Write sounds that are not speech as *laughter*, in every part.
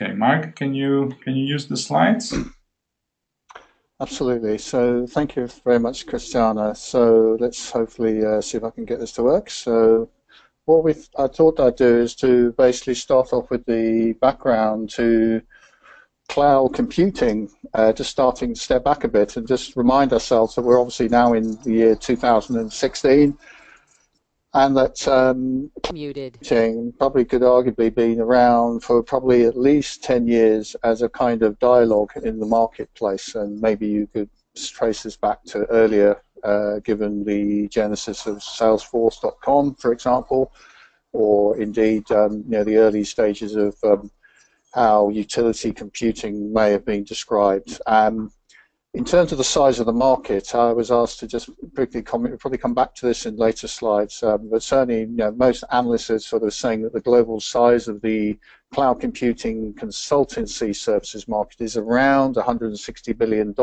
Okay, Mark, can you can you use the slides? Absolutely. So thank you very much, Christiana. So let's hopefully uh, see if I can get this to work. So what we I thought I'd do is to basically start off with the background to cloud computing, uh, just starting to step back a bit and just remind ourselves that we're obviously now in the year 2016 and that um, muted. Probably could arguably been around for probably at least 10 years as a kind of dialogue in the marketplace and maybe you could trace this back to earlier uh, given the genesis of salesforce.com for example or indeed um, you know the early stages of um, how utility computing may have been described. Um, in terms of the size of the market, I was asked to just quickly comment, we'll probably come back to this in later slides, um, but certainly you know, most analysts are sort of saying that the global size of the cloud computing consultancy services market is around $160 billion.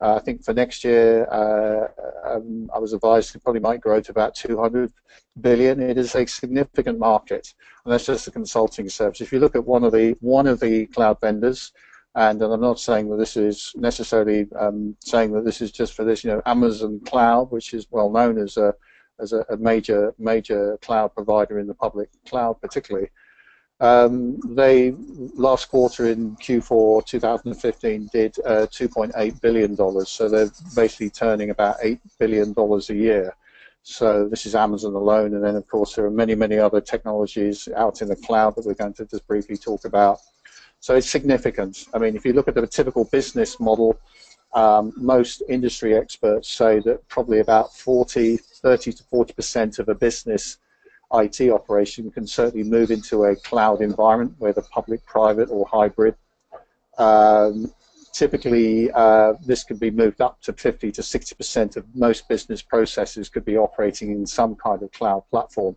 Uh, I think for next year, uh, um, I was advised it probably might grow to about 200 billion. It is a significant market, and that's just the consulting service. If you look at one of the one of the cloud vendors, and, and I'm not saying that this is necessarily um, saying that this is just for this. You know, Amazon Cloud, which is well known as a as a, a major major cloud provider in the public cloud, particularly. Um, they last quarter in Q4 2015 did uh, 2.8 billion dollars. So they're basically turning about eight billion dollars a year. So this is Amazon alone, and then of course there are many many other technologies out in the cloud that we're going to just briefly talk about. So it's significant. I mean, if you look at the typical business model, um, most industry experts say that probably about 40, 30 to 40% of a business IT operation can certainly move into a cloud environment, whether public, private, or hybrid. Um, typically, uh, this could be moved up to 50 to 60% of most business processes could be operating in some kind of cloud platform.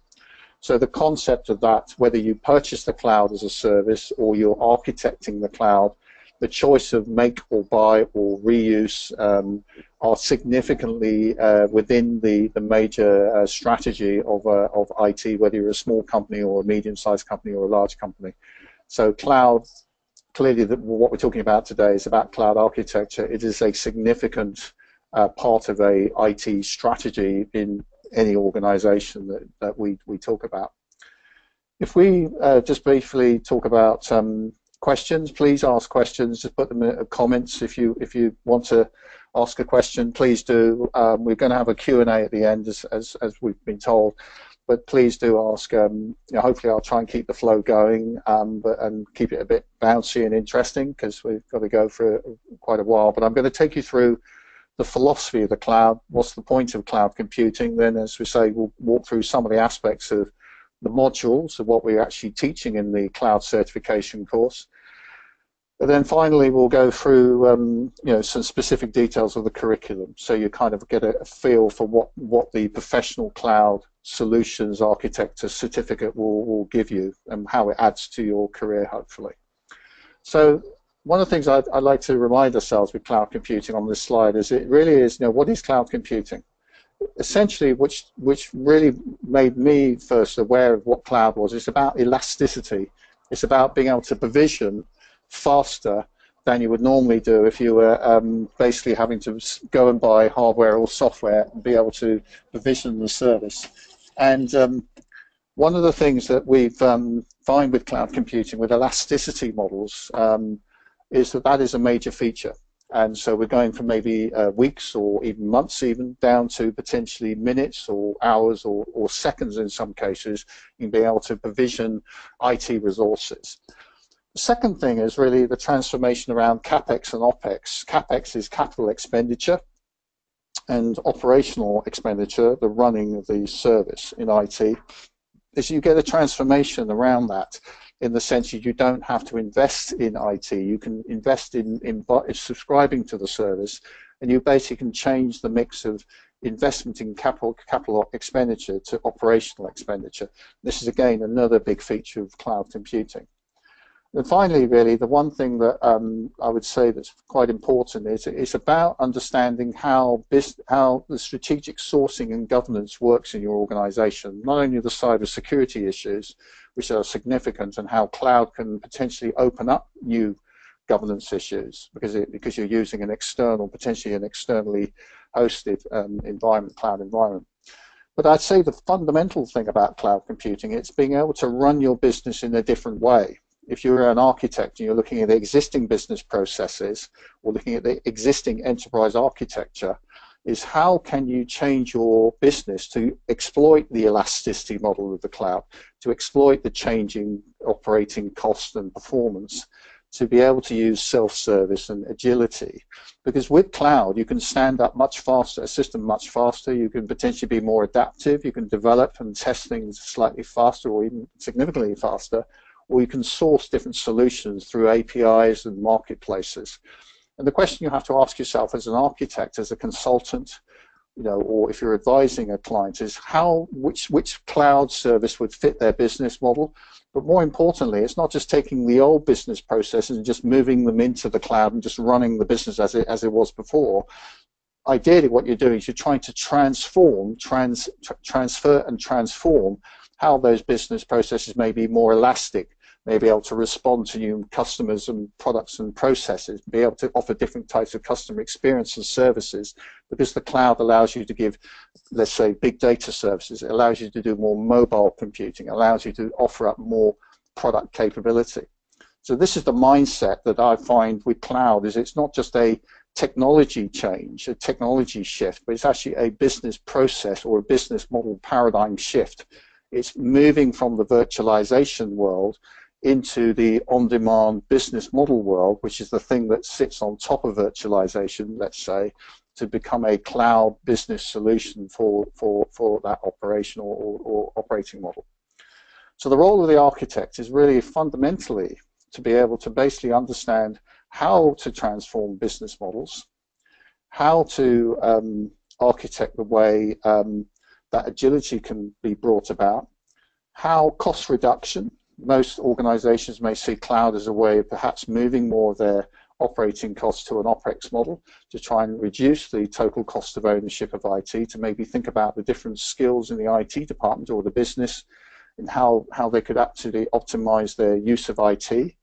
So the concept of that, whether you purchase the cloud as a service or you're architecting the cloud, the choice of make or buy or reuse um, are significantly uh, within the, the major uh, strategy of, uh, of IT, whether you're a small company or a medium-sized company or a large company. So cloud, clearly the, what we're talking about today is about cloud architecture. It is a significant uh, part of a IT strategy in any organization that, that we, we talk about. If we uh, just briefly talk about um, questions, please ask questions. Just put them in comments if you if you want to ask a question. Please do. Um, we're going to have a Q and A at the end, as, as, as we've been told. But please do ask. Um, you know, hopefully, I'll try and keep the flow going, um, but, and keep it a bit bouncy and interesting because we've got to go for quite a while. But I'm going to take you through the philosophy of the cloud, what's the point of cloud computing, then as we say, we'll walk through some of the aspects of the modules of what we're actually teaching in the cloud certification course. And then finally, we'll go through um, you know some specific details of the curriculum, so you kind of get a, feel for what what the professional cloud solutions architecture certificate will, will give you and how it adds to your career, hopefully. So one of the things I'd, I'd, like to remind ourselves with cloud computing on this slide is it really is, you know, what is cloud computing? Essentially, which which really made me first aware of what cloud was. It's about elasticity. It's about being able to provision faster than you would normally do if you were um, basically having to go and buy hardware or software and be able to provision the service. And um, one of the things that we've um, find with cloud computing, with elasticity models, um, is that that is a major feature. And so we're going from maybe uh, weeks or even months even down to potentially minutes or hours or, or seconds in some cases in being able to provision IT resources. The second thing is really the transformation around CapEx and OpEx. CapEx is capital expenditure and operational expenditure, the running of the service in IT, is you get a transformation around that in the sense that you don't have to invest in IT. You can invest in, in, in subscribing to the service, and you basically can change the mix of investment in capital, capital expenditure to operational expenditure. This is again another big feature of cloud computing. And finally, really, the one thing that um, I would say that's quite important is it's about understanding how how the strategic sourcing and governance works in your organization. Not only the cybersecurity issues, which are significant, and how cloud can potentially open up new governance issues because it, because you're using an external, potentially an externally hosted um, environment, cloud environment. But I'd say the fundamental thing about cloud computing, it's being able to run your business in a different way if you're an architect and you're looking at the existing business processes or looking at the existing enterprise architecture, is how can you change your business to exploit the elasticity model of the cloud, to exploit the changing operating cost and performance, to be able to use self-service and agility. Because with cloud, you can stand up much faster, a system much faster, you can potentially be more adaptive, you can develop and test things slightly faster or even significantly faster, or you can source different solutions through APIs and marketplaces. And the question you have to ask yourself as an architect, as a consultant, you know, or if you're advising a client, is how which which cloud service would fit their business model. But more importantly, it's not just taking the old business processes and just moving them into the cloud and just running the business as it as it was before. Ideally, what you're doing is you're trying to transform, trans, transfer, and transform how those business processes may be more elastic, may be able to respond to new customers and products and processes, be able to offer different types of customer experience and services because the cloud allows you to give, let's say, big data services. It allows you to do more mobile computing, allows you to offer up more product capability. So this is the mindset that I find with cloud is it's not just a technology change, a technology shift, but it's actually a business process or a business model paradigm shift. It's moving from the virtualization world into the on-demand business model world, which is the thing that sits on top of virtualization, let's say, to become a cloud business solution for, for, for that operational or, or operating model. So the role of the architect is really fundamentally to be able to basically understand how to transform business models, how to um, architect the way um, that agility can be brought about, how cost reduction most organizations may see cloud as a way of perhaps moving more of their operating costs to an OPEX model to try and reduce the total cost of ownership of IT, to maybe think about the different skills in the IT department or the business and how, how they could actually optimize their use of IT.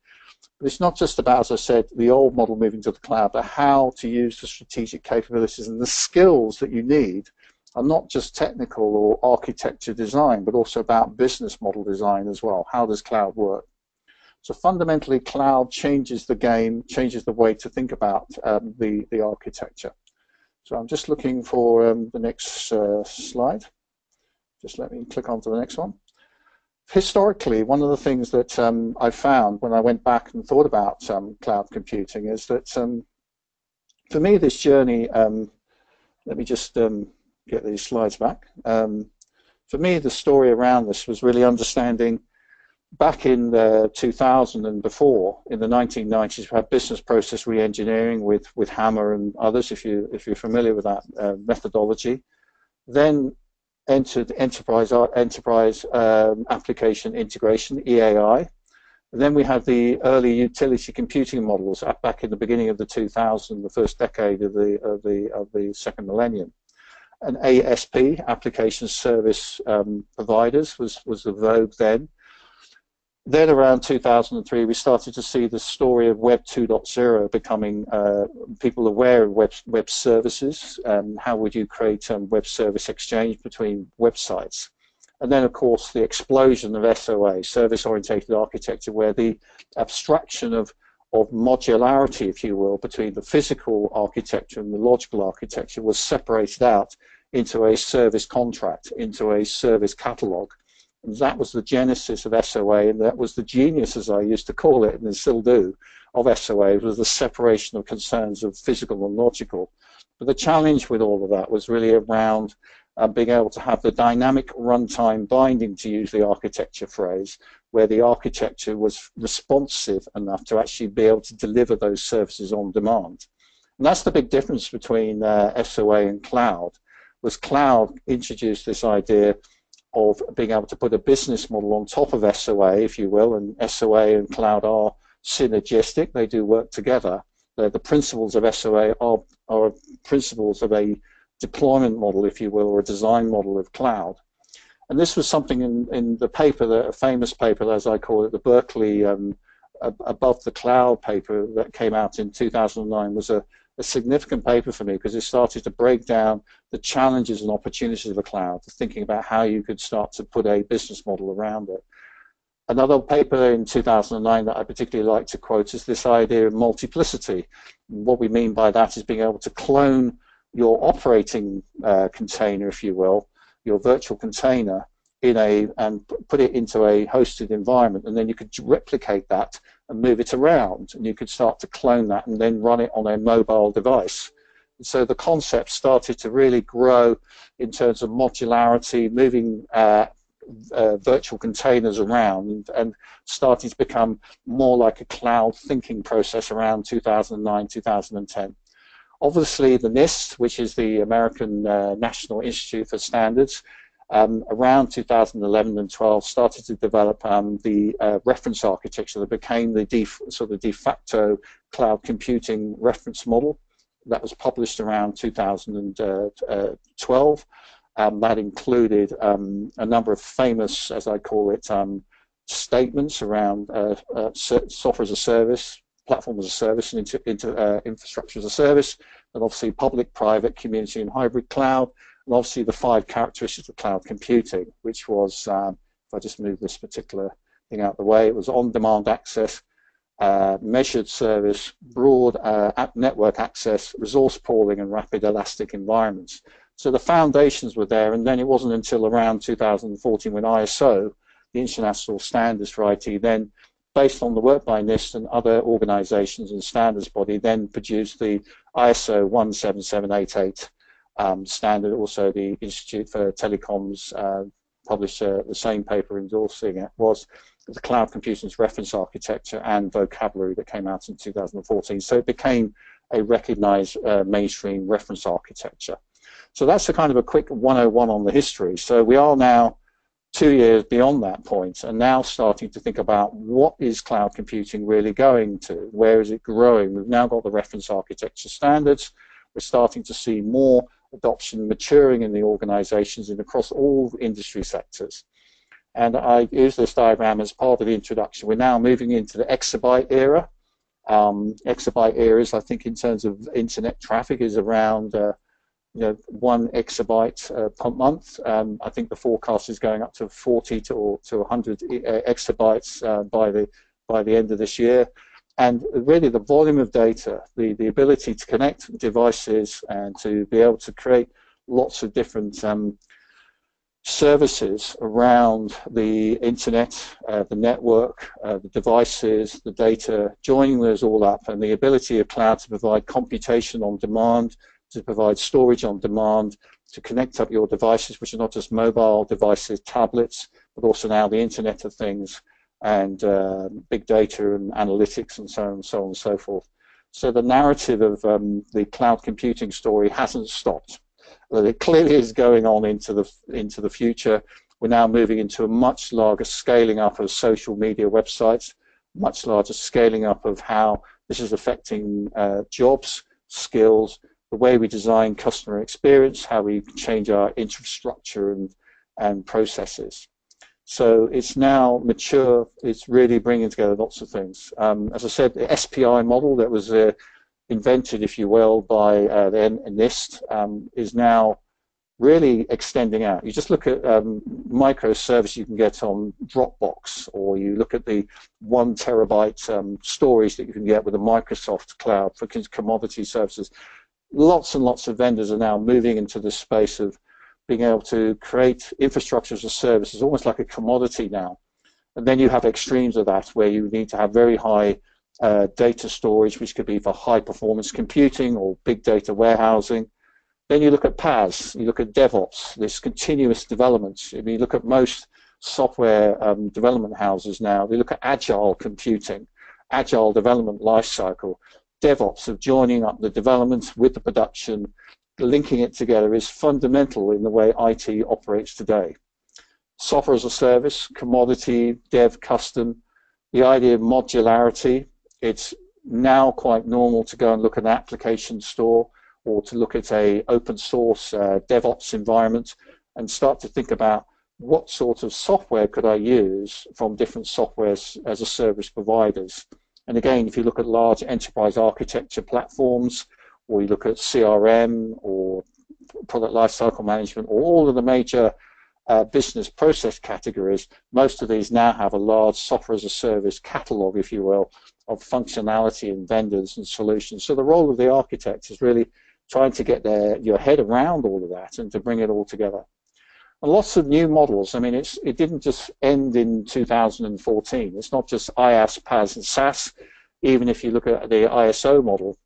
But it's not just about, as I said, the old model moving to the cloud, but how to use the strategic capabilities and the skills that you need are not just technical or architecture design, but also about business model design as well. How does cloud work? So fundamentally, cloud changes the game, changes the way to think about um, the, the architecture. So I'm just looking for um, the next uh, slide. Just let me click on to the next one. Historically, one of the things that um, I found when I went back and thought about um, cloud computing is that um, for me, this journey, um, let me just get these slides back. Um, for me, the story around this was really understanding back in the 2000 and before, in the 1990s, we had business process reengineering with, with Hammer and others, if, you, if you're familiar with that uh, methodology. Then entered enterprise, enterprise um, application integration, EAI. And then we had the early utility computing models back in the beginning of the 2000s, the first decade of the, of the, of the second millennium an ASP, application service um, providers, was, was the vogue then. Then around 2003, we started to see the story of Web 2.0 becoming uh, people aware of web, web services. and how would you create a um, web service exchange between websites? And then, of course, the explosion of SOA, service-oriented architecture, where the abstraction of of modularity, if you will, between the physical architecture and the logical architecture was separated out into a service contract, into a service catalog. And that was the genesis of SOA, and that was the genius, as I used to call it, and still do, of SOA, was the separation of concerns of physical and logical. But the challenge with all of that was really around uh, being able to have the dynamic runtime binding, to use the architecture phrase, where the architecture was responsive enough to actually be able to deliver those services on demand. And that's the big difference between uh, SOA and cloud, was cloud introduced this idea of being able to put a business model on top of SOA, if you will, and SOA and cloud are synergistic, they do work together. The, the principles of SOA are, are principles of a deployment model, if you will, or a design model of cloud. And this was something in, in the paper, the famous paper, as I call it, the Berkeley um, Above the Cloud paper that came out in 2009 was a, a significant paper for me because it started to break down the challenges and opportunities of the cloud, thinking about how you could start to put a business model around it. Another paper in 2009 that I particularly like to quote is this idea of multiplicity. What we mean by that is being able to clone your operating uh, container, if you will, your virtual container, in a and put it into a hosted environment, and then you could replicate that and move it around, and you could start to clone that and then run it on a mobile device. And So the concept started to really grow in terms of modularity, moving uh, uh, virtual containers around and starting to become more like a cloud thinking process around 2009, 2010. Obviously, the NIST, which is the American uh, National Institute for Standards, um, around 2011 and 12 started to develop um, the uh, reference architecture that became the def sort of de facto cloud computing reference model that was published around 2012 um, that included um, a number of famous, as I call it, um, statements around uh, uh, software as a service, platform as a service, and into, into uh, infrastructure as a service, and obviously public, private, community, and hybrid cloud, and obviously the five characteristics of cloud computing, which was, um, if I just move this particular thing out of the way, it was on-demand access, uh, measured service, broad uh, network access, resource pooling, and rapid elastic environments. So the foundations were there, and then it wasn't until around 2014 when ISO, the international standards for IT, then based on the work by NIST and other organizations and standards body, then produced the ISO 17788 um, standard. Also, the Institute for Telecoms uh, published uh, the same paper endorsing it, was the Cloud Computing's Reference Architecture and Vocabulary that came out in 2014. So it became a recognized uh, mainstream reference architecture. So that's a kind of a quick 101 on the history. So we are now two years beyond that point and now starting to think about what is cloud computing really going to? Where is it growing? We've now got the reference architecture standards. We're starting to see more adoption maturing in the organizations and across all industry sectors. And I use this diagram as part of the introduction. We're now moving into the exabyte era. Um, exabyte eras, I think, in terms of internet traffic, is around uh, you know, one exabyte uh, per month. Um, I think the forecast is going up to 40 to, or to 100 uh, exabytes uh, by the by the end of this year. And really, the volume of data, the the ability to connect devices and to be able to create lots of different um, services around the internet, uh, the network, uh, the devices, the data, joining those all up, and the ability of cloud to provide computation on demand to provide storage on demand, to connect up your devices, which are not just mobile devices, tablets, but also now the Internet of Things and uh, big data and analytics and so on and so on and so forth. So the narrative of um, the cloud computing story hasn't stopped. It clearly is going on into the into the future. We're now moving into a much larger scaling up of social media websites, much larger scaling up of how this is affecting uh, jobs, skills, the way we design customer experience, how we change our infrastructure and, and processes. So it's now mature, it's really bringing together lots of things. Um, as I said, the SPI model that was uh, invented, if you will, by uh, the NIST um, is now really extending out. You just look at um, microservice you can get on Dropbox, or you look at the one terabyte um, storage that you can get with the Microsoft Cloud for commodity services lots and lots of vendors are now moving into the space of being able to create infrastructure as a service. It's almost like a commodity now. And then you have extremes of that where you need to have very high uh, data storage, which could be for high performance computing or big data warehousing. Then you look at PaaS, you look at DevOps, this continuous development. If you look at most software um, development houses now, they look at agile computing, agile development lifecycle. DevOps of joining up the development with the production, linking it together is fundamental in the way IT operates today. Software as a service, commodity, dev, custom, the idea of modularity, it's now quite normal to go and look at an application store or to look at a open source uh, DevOps environment and start to think about what sort of software could I use from different software as a service providers. And again, if you look at large enterprise architecture platforms, or you look at CRM or product lifecycle management, or all of the major uh, business process categories, most of these now have a large software as a service catalog, if you will, of functionality and vendors and solutions. So the role of the architect is really trying to get their, your head around all of that and to bring it all together. And lots of new models. I mean, it's, it didn't just end in 2014. It's not just IaaS, PaaS, and SaaS. Even if you look at the ISO model,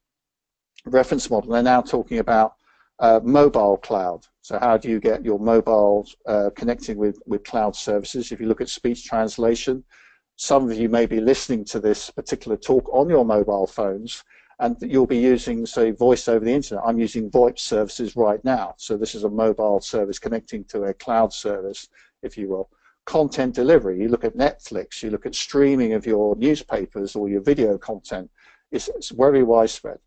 reference model, they're now talking about uh, mobile cloud. So how do you get your mobile uh, connecting with, with cloud services? If you look at speech translation, some of you may be listening to this particular talk on your mobile phones, and you'll be using, say, voice over the internet. I'm using VoIP services right now. So this is a mobile service connecting to a cloud service, if you will. Content delivery, you look at Netflix, you look at streaming of your newspapers or your video content. It's, it's very widespread.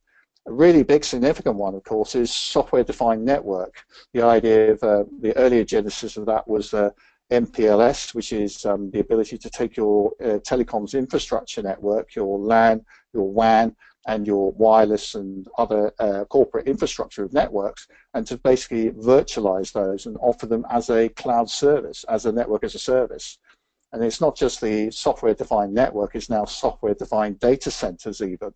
A really big significant one, of course, is software-defined network. The idea of uh, the earlier genesis of that was uh, MPLS, which is um, the ability to take your uh, telecoms infrastructure network, your LAN, your WAN, and your wireless and other uh, corporate infrastructure of networks, and to basically virtualize those and offer them as a cloud service, as a network as a service. And it's not just the software-defined network, it's now software-defined data centers even,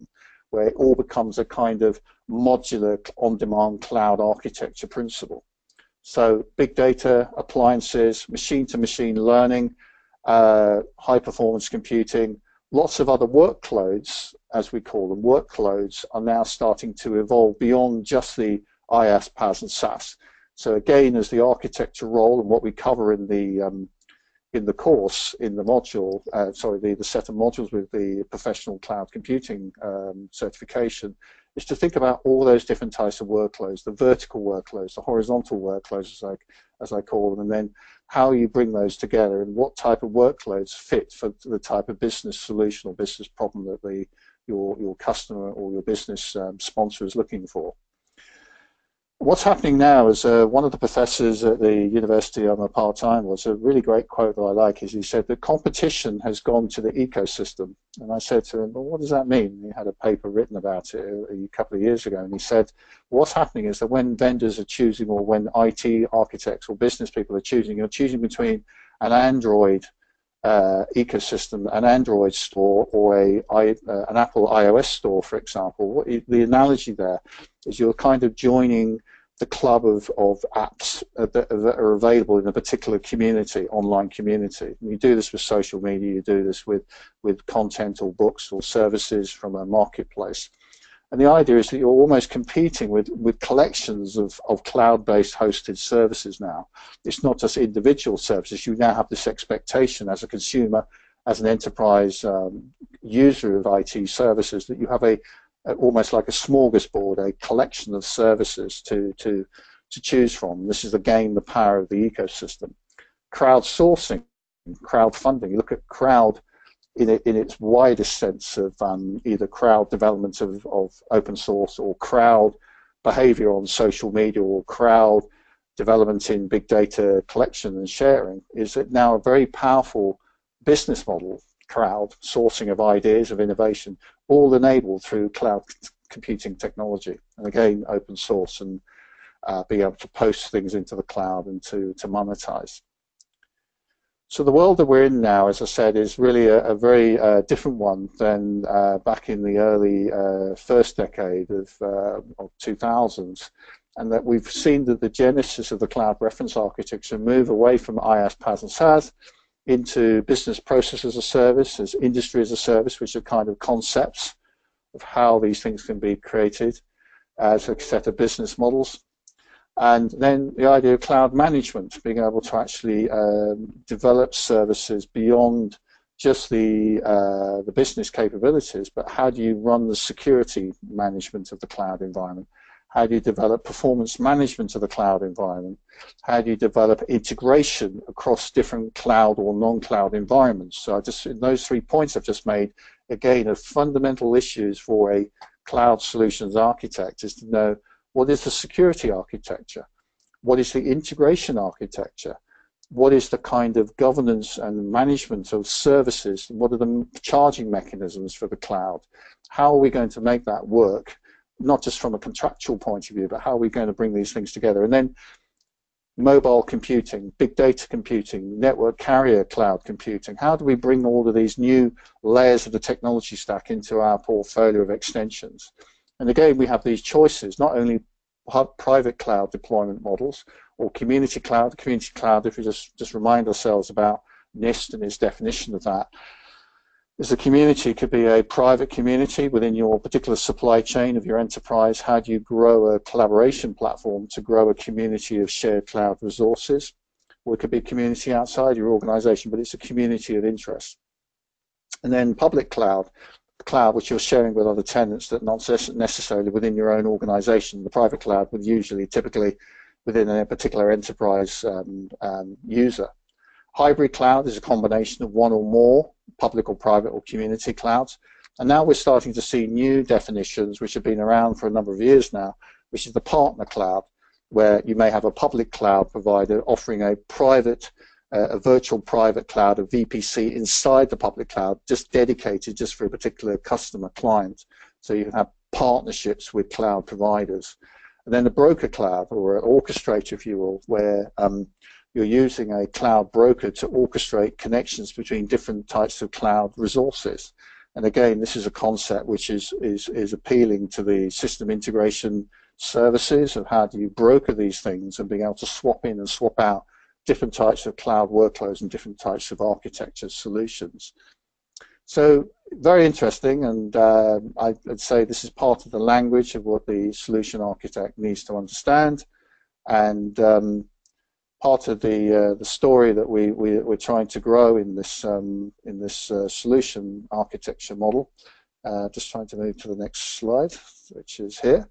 where it all becomes a kind of modular on-demand cloud architecture principle. So big data, appliances, machine-to-machine -machine learning, uh, high-performance computing, lots of other workloads, as we call them, workloads are now starting to evolve beyond just the IaaS, PaaS, and SaaS. So again, as the architecture role and what we cover in the um, in the course, in the module, uh, sorry, the, the set of modules with the professional cloud computing um, certification, is to think about all those different types of workloads, the vertical workloads, the horizontal workloads, as I, as I call them, and then how you bring those together and what type of workloads fit for the type of business solution or business problem that the, your, your customer or your business um, sponsor is looking for. What's happening now is uh, one of the professors at the university I'm a part-time was a really great quote that I like is he said that competition has gone to the ecosystem. And I said to him well what does that mean? He had a paper written about it a, a couple of years ago. And he said what's happening is that when vendors are choosing or when IT architects or business people are choosing you're choosing between an Android uh, ecosystem, an Android store or a, I, uh, an Apple iOS store, for example, the analogy there is you're kind of joining the club of, of apps that, are available in a particular community, online community. And you do this with social media, you do this with, with content or books or services from a marketplace. And the idea is that you're almost competing with, with collections of, of cloud-based hosted services now. It's not just individual services. You now have this expectation as a consumer, as an enterprise um, user of IT services, that you have a, almost like a smorgasbord, a collection of services to, to, to choose from. This is again the power of the ecosystem. Crowdsourcing, crowdfunding. You look at crowd in, it, in its widest sense of um, either crowd development of, of open source or crowd behavior on social media or crowd development in big data collection and sharing is it now a very powerful business model crowd sourcing of ideas of innovation all enabled through cloud computing technology, and again, open source, and uh, being able to post things into the cloud and to, to monetize. So the world that we're in now, as I said, is really a, a very uh, different one than uh, back in the early uh, first decade of, uh, of 2000s, and that we've seen that the genesis of the cloud reference architecture move away from IaaS, PaaS, and SaaS into business process as a service, as industry as a service, which are kind of concepts of how these things can be created as a set of business models. And then the idea of cloud management, being able to actually um, develop services beyond just the uh, the business capabilities, but how do you run the security management of the cloud environment? How do you develop performance management of the cloud environment? How do you develop integration across different cloud or non-cloud environments? So I just in those three points I've just made, again, are fundamental issues for a cloud solutions architect is to know what is the security architecture? What is the integration architecture? What is the kind of governance and management of services? What are the charging mechanisms for the cloud? How are we going to make that work? Not just from a contractual point of view, but how are we going to bring these things together? And then mobile computing, big data computing, network carrier cloud computing. How do we bring all of these new layers of the technology stack into our portfolio of extensions? And again, we have these choices, not only private cloud deployment models or community cloud. Community cloud, if we just, just remind ourselves about NIST and its definition of that, is a community could be a private community within your particular supply chain of your enterprise. How do you grow a collaboration platform to grow a community of shared cloud resources? Or it could be a community outside your organization, but it's a community of interest. And then public cloud, cloud which you're sharing with other tenants that not necessarily within your own organization. The private cloud would usually, typically, within a particular enterprise um, um, user. Hybrid cloud is a combination of one or more public or private or community clouds. And now we're starting to see new definitions which have been around for a number of years now, which is the partner cloud, where you may have a public cloud provider offering a private, a virtual private cloud, a VPC inside the public cloud, just dedicated just for a particular customer client. So you can have partnerships with cloud providers. And then a broker cloud, or an orchestrator, if you will, where um, you're using a cloud broker to orchestrate connections between different types of cloud resources. And again, this is a concept which is, is, is appealing to the system integration services of how do you broker these things and being able to swap in and swap out different types of cloud workloads and different types of architecture solutions. So very interesting, and uh, I'd say this is part of the language of what the solution architect needs to understand. And um, part of the uh, the story that we, we we're trying to grow in this um, in this uh, solution architecture model. Uh, just trying to move to the next slide, which is here.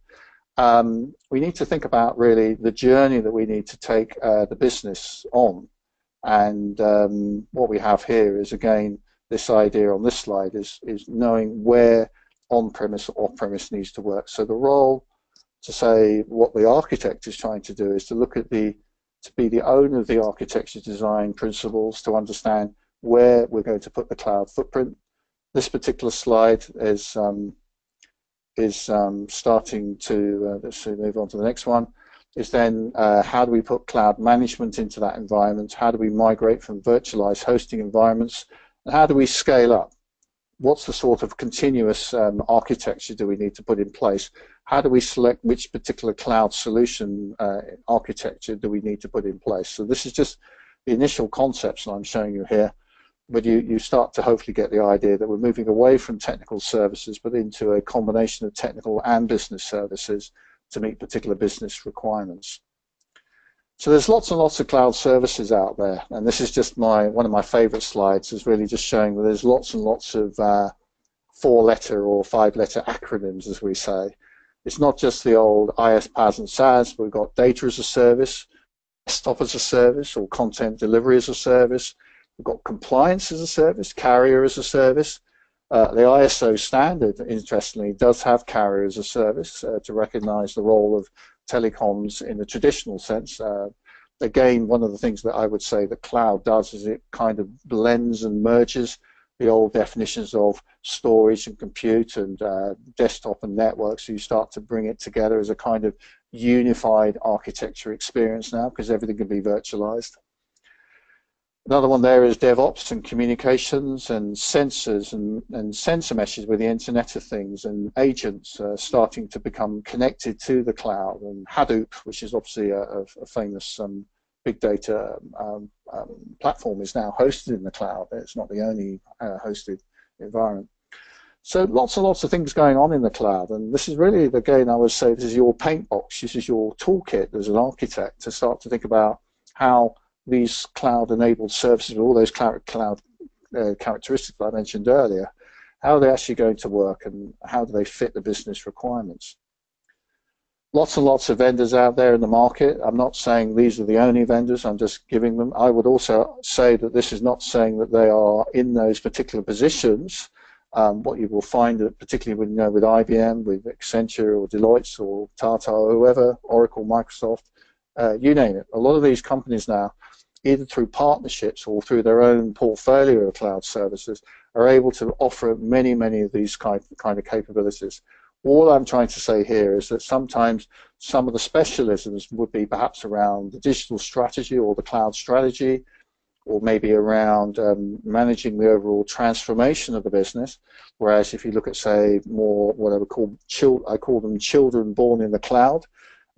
Um, we need to think about really the journey that we need to take uh, the business on, and um, what we have here is again this idea on this slide is is knowing where on-premise or off-premise needs to work. So the role to say what the architect is trying to do is to look at the to be the owner of the architecture design principles to understand where we're going to put the cloud footprint. This particular slide is um, is um, starting to, uh, let's see, move on to the next one, is then uh, how do we put cloud management into that environment? How do we migrate from virtualized hosting environments? And how do we scale up? What's the sort of continuous um, architecture do we need to put in place how do we select which particular cloud solution uh, architecture do we need to put in place? So this is just the initial concepts that I'm showing you here, but you, you start to hopefully get the idea that we're moving away from technical services but into a combination of technical and business services to meet particular business requirements. So there's lots and lots of cloud services out there, and this is just my one of my favorite slides is really just showing that there's lots and lots of uh, four-letter or five-letter acronyms, as we say, it's not just the old IaaS, PaaS, and SaaS, we've got data as a service, desktop as a service, or content delivery as a service. We've got compliance as a service, carrier as a service. Uh, the ISO standard, interestingly, does have carrier as a service uh, to recognize the role of telecoms in the traditional sense. Uh, again, one of the things that I would say the cloud does is it kind of blends and merges the old definitions of storage and compute and uh, desktop and network. So you start to bring it together as a kind of unified architecture experience now because everything can be virtualized. Another one there is DevOps and communications and sensors and, and sensor meshes with the Internet of Things and agents uh, starting to become connected to the cloud and Hadoop, which is obviously a, a famous um, big data um, um, platform is now hosted in the cloud. It's not the only uh, hosted environment. So lots and lots of things going on in the cloud, and this is really, again, I would say this is your paint box, this is your toolkit as an architect to start to think about how these cloud-enabled services, with all those cloud, cloud uh, characteristics I mentioned earlier, how are they actually going to work and how do they fit the business requirements. lots and lots of vendors out there in the market. I'm not saying these are the only vendors, I'm just giving them. I would also say that this is not saying that they are in those particular positions. Um, what you will find, that particularly with, you know, with IBM, with Accenture or Deloitte or Tata or whoever, Oracle, Microsoft, uh, you name it. A lot of these companies now, either through partnerships or through their own portfolio of cloud services, are able to offer many, many of these kind, kind of capabilities all I'm trying to say here is that sometimes some of the specialisms would be perhaps around the digital strategy or the cloud strategy, or maybe around um, managing the overall transformation of the business. Whereas if you look at, say, more what I would call I call them children born in the cloud.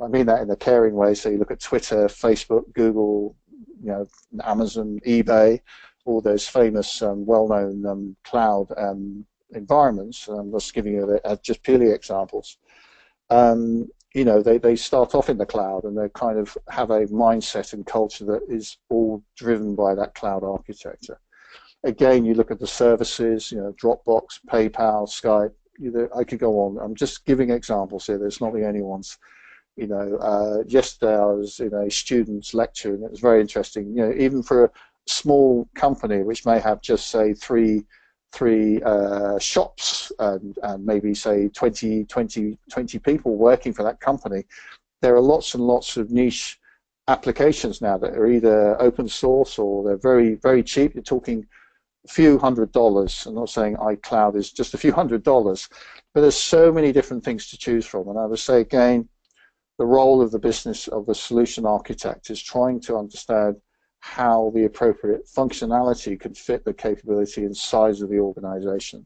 I mean that in a caring way. So you look at Twitter, Facebook, Google, you know, Amazon, eBay, all those famous, um, well-known um, cloud um, environments, I'm just giving you uh, just purely examples, um, you know, they, they start off in the cloud and they kind of have a mindset and culture that is all driven by that cloud architecture. Again, you look at the services, you know, Dropbox, PayPal, Skype, I could go on. I'm just giving examples here. There's not the only ones. You know, uh, yesterday I was in a student's lecture and it was very interesting. You know, even for a small company which may have just say three three uh, shops and, and, maybe say 20, 20, 20 people working for that company, there are lots and lots of niche applications now that are either open source or they're very, very cheap. You're talking a few hundred dollars. I'm not saying iCloud is just a few hundred dollars, but there's so many different things to choose from. And I would say again, the role of the business of the solution architect is trying to understand how the appropriate functionality could fit the capability and size of the organization.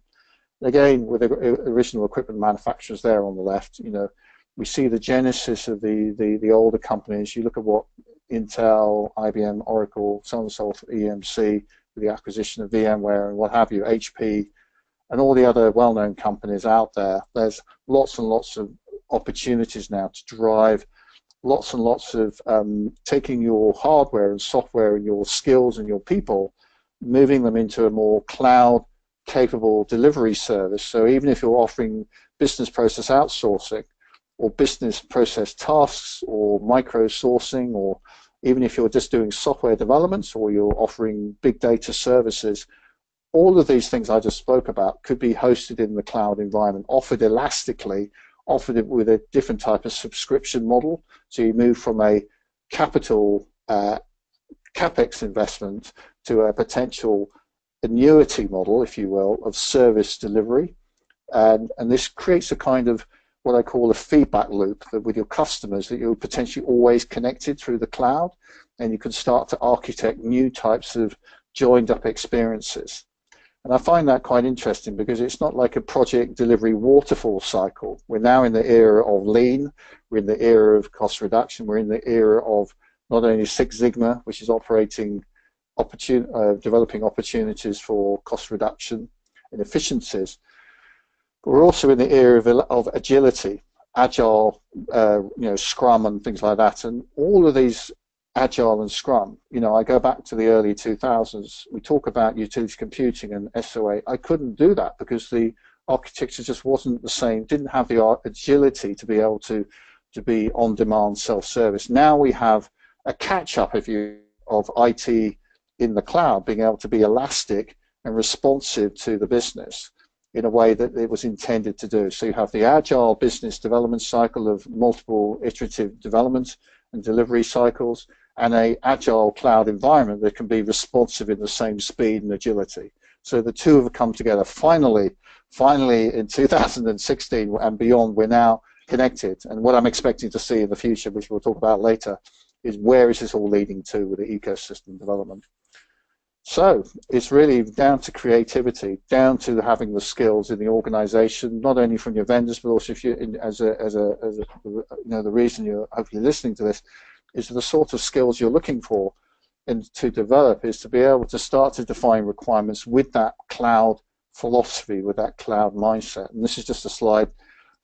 Again, with the original equipment manufacturers there on the left, you know, we see the genesis of the, the, the older companies. You look at what Intel, IBM, Oracle, so on and so forth, EMC, the acquisition of VMware and what have you, HP, and all the other well-known companies out there. There's lots and lots of opportunities now to drive lots and lots of um, taking your hardware and software and your skills and your people, moving them into a more cloud capable delivery service. So even if you're offering business process outsourcing or business process tasks or micro sourcing or even if you're just doing software developments or you're offering big data services, all of these things I just spoke about could be hosted in the cloud environment, offered elastically offered it with a different type of subscription model. So you move from a capital uh, capex investment to a potential annuity model, if you will, of service delivery. And, and this creates a kind of what I call a feedback loop with your customers that you're potentially always connected through the cloud and you can start to architect new types of joined up experiences. And I find that quite interesting because it's not like a project delivery waterfall cycle. We're now in the era of lean, we're in the era of cost reduction, we're in the era of not only Six Sigma, which is operating, opportun uh, developing opportunities for cost reduction and efficiencies, but we're also in the era of, of agility, agile, uh, you know, Scrum and things like that. And all of these Agile and Scrum. You know, I go back to the early 2000s. We talk about utility computing and SOA. I couldn't do that because the architecture just wasn't the same. Didn't have the agility to be able to to be on-demand self-service. Now we have a catch-up, if you, of IT in the cloud, being able to be elastic and responsive to the business in a way that it was intended to do. So you have the agile business development cycle of multiple iterative development and delivery cycles and a agile cloud environment that can be responsive in the same speed and agility. So the two have come together. Finally, finally in 2016 and beyond, we're now connected. And what I'm expecting to see in the future, which we'll talk about later, is where is this all leading to with the ecosystem development. So it's really down to creativity, down to having the skills in the organization, not only from your vendors, but also if you, as a, as a, as a, you know, the reason you're hopefully listening to this is the sort of skills you're looking for and to develop is to be able to start to define requirements with that cloud philosophy, with that cloud mindset. And this is just a slide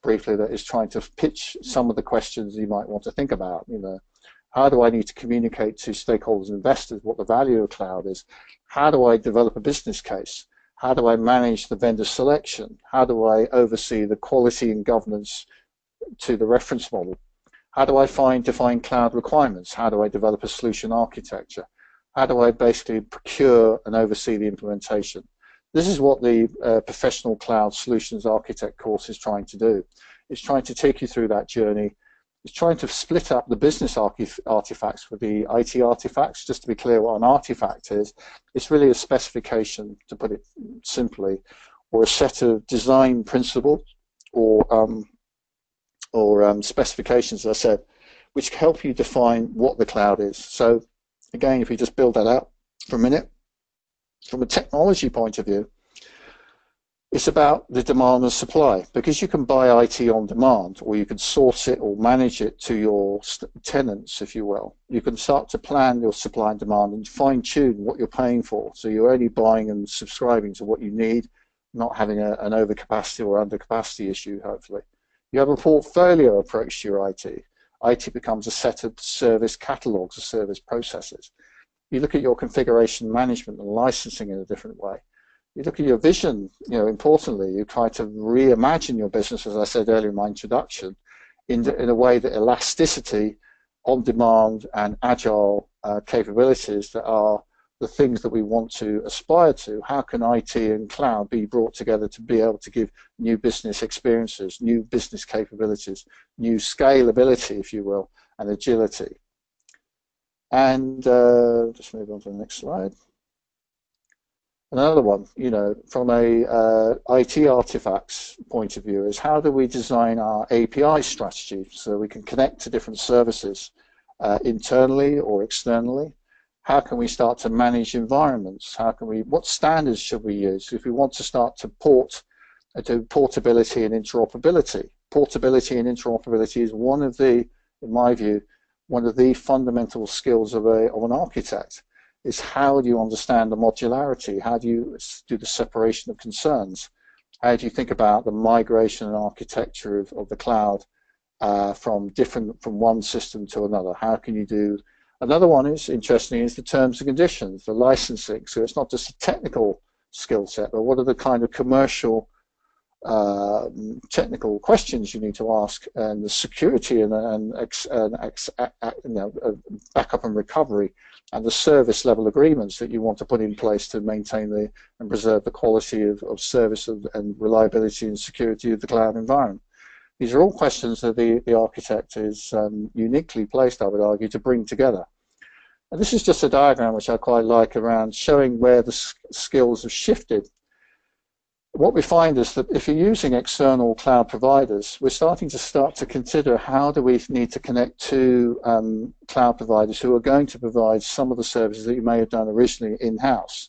briefly that is trying to pitch some of the questions you might want to think about. You know, how do I need to communicate to stakeholders and investors what the value of cloud is? How do I develop a business case? How do I manage the vendor selection? How do I oversee the quality and governance to the reference model? How do I find define cloud requirements? How do I develop a solution architecture? How do I basically procure and oversee the implementation? This is what the uh, Professional Cloud Solutions Architect course is trying to do. It's trying to take you through that journey. It's trying to split up the business artifacts for the IT artifacts. Just to be clear what an artifact is, it's really a specification, to put it simply, or a set of design principles or um, or um, specifications, as I said, which help you define what the cloud is. So again, if we just build that out for a minute, from a technology point of view, it's about the demand and supply because you can buy IT on demand or you can source it or manage it to your tenants, if you will. You can start to plan your supply and demand and fine tune what you're paying for. So you're only buying and subscribing to what you need, not having a, an overcapacity or undercapacity issue, hopefully. You have a portfolio approach to your IT. IT becomes a set of service catalogs of service processes. You look at your configuration management and licensing in a different way. You look at your vision, you know, importantly, you try to reimagine your business, as I said earlier in my introduction, in, in a way that elasticity, on demand, and agile uh, capabilities that are the things that we want to aspire to, how can IT and cloud be brought together to be able to give new business experiences, new business capabilities, new scalability, if you will, and agility. And uh, just move on to the next slide. Another one, you know, from a uh, IT artifacts point of view is how do we design our API strategy so we can connect to different services uh, internally or externally how can we start to manage environments? How can we, what standards should we use if we want to start to port, uh, portability and interoperability? Portability and interoperability is one of the, in my view, one of the fundamental skills of, a, of an architect is how do you understand the modularity? How do you do the separation of concerns? How do you think about the migration and architecture of, of the cloud uh, from different from one system to another? How can you do Another one is interesting is the terms and conditions, the licensing. So it's not just a technical skill set, but what are the kind of commercial uh, technical questions you need to ask, and the security and, and, ex, and you know, uh, backup and recovery, and the service level agreements that you want to put in place to maintain the and preserve the quality of, of service and, and reliability and security of the cloud environment. These are all questions that the, the architect is um, uniquely placed, I would argue, to bring together. And this is just a diagram which I quite like around showing where the skills have shifted. What we find is that if you're using external cloud providers, we're starting to start to consider how do we need to connect to um, cloud providers who are going to provide some of the services that you may have done originally in-house.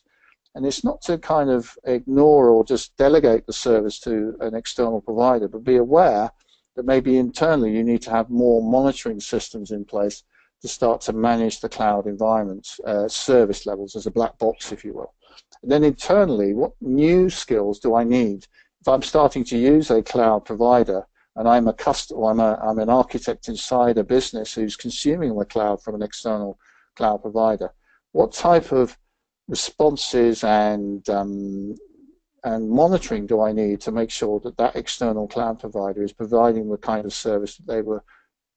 And it's not to kind of ignore or just delegate the service to an external provider, but be aware that maybe internally you need to have more monitoring systems in place to start to manage the cloud environment uh, service levels as a black box, if you will. And then internally, what new skills do I need? If I'm starting to use a cloud provider and I'm a customer, I'm, a, I'm an architect inside a business who's consuming the cloud from an external cloud provider, what type of responses and um, and monitoring do I need to make sure that that external cloud provider is providing the kind of service that they were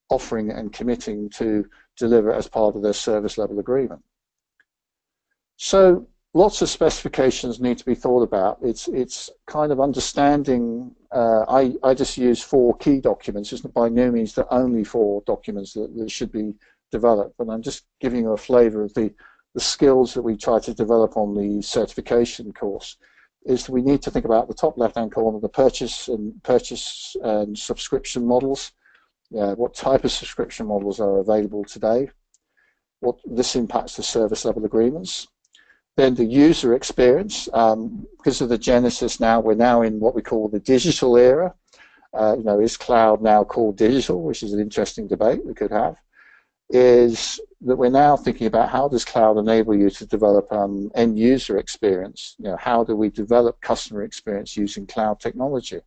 offering and committing to deliver as part of their service level agreement. So lots of specifications need to be thought about. It's it's kind of understanding. Uh, I I just use four key documents. It's by no means the only four documents that, that should be developed, but I'm just giving you a flavour of the the skills that we try to develop on the certification course is we need to think about the top left-hand corner, the purchase and purchase and subscription models. Yeah, what type of subscription models are available today? What this impacts the service level agreements. Then the user experience, um, because of the genesis now, we're now in what we call the digital era. Uh, you know, is cloud now called digital, which is an interesting debate we could have is that we're now thinking about how does cloud enable you to develop um, end user experience? You know, how do we develop customer experience using cloud technology?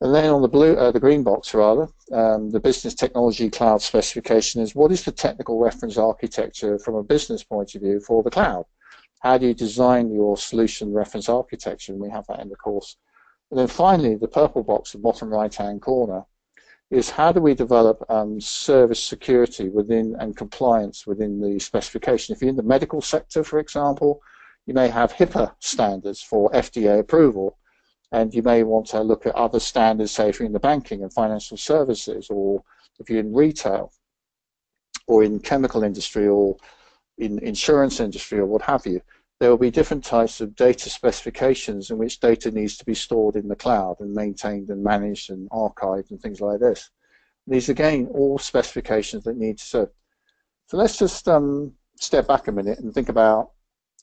And then on the blue, uh, the green box rather, um, the business technology cloud specification is what is the technical reference architecture from a business point of view for the cloud? How do you design your solution reference architecture? And we have that in the course. And then finally, the purple box, the bottom right-hand corner, is how do we develop um, service security within and compliance within the specification. If you're in the medical sector, for example, you may have HIPAA standards for FDA approval, and you may want to look at other standards, say if you're in the banking and financial services, or if you're in retail, or in chemical industry, or in insurance industry, or what have you there will be different types of data specifications in which data needs to be stored in the cloud and maintained and managed and archived and things like this. These again all specifications that need to serve. So let's just um, step back a minute and think about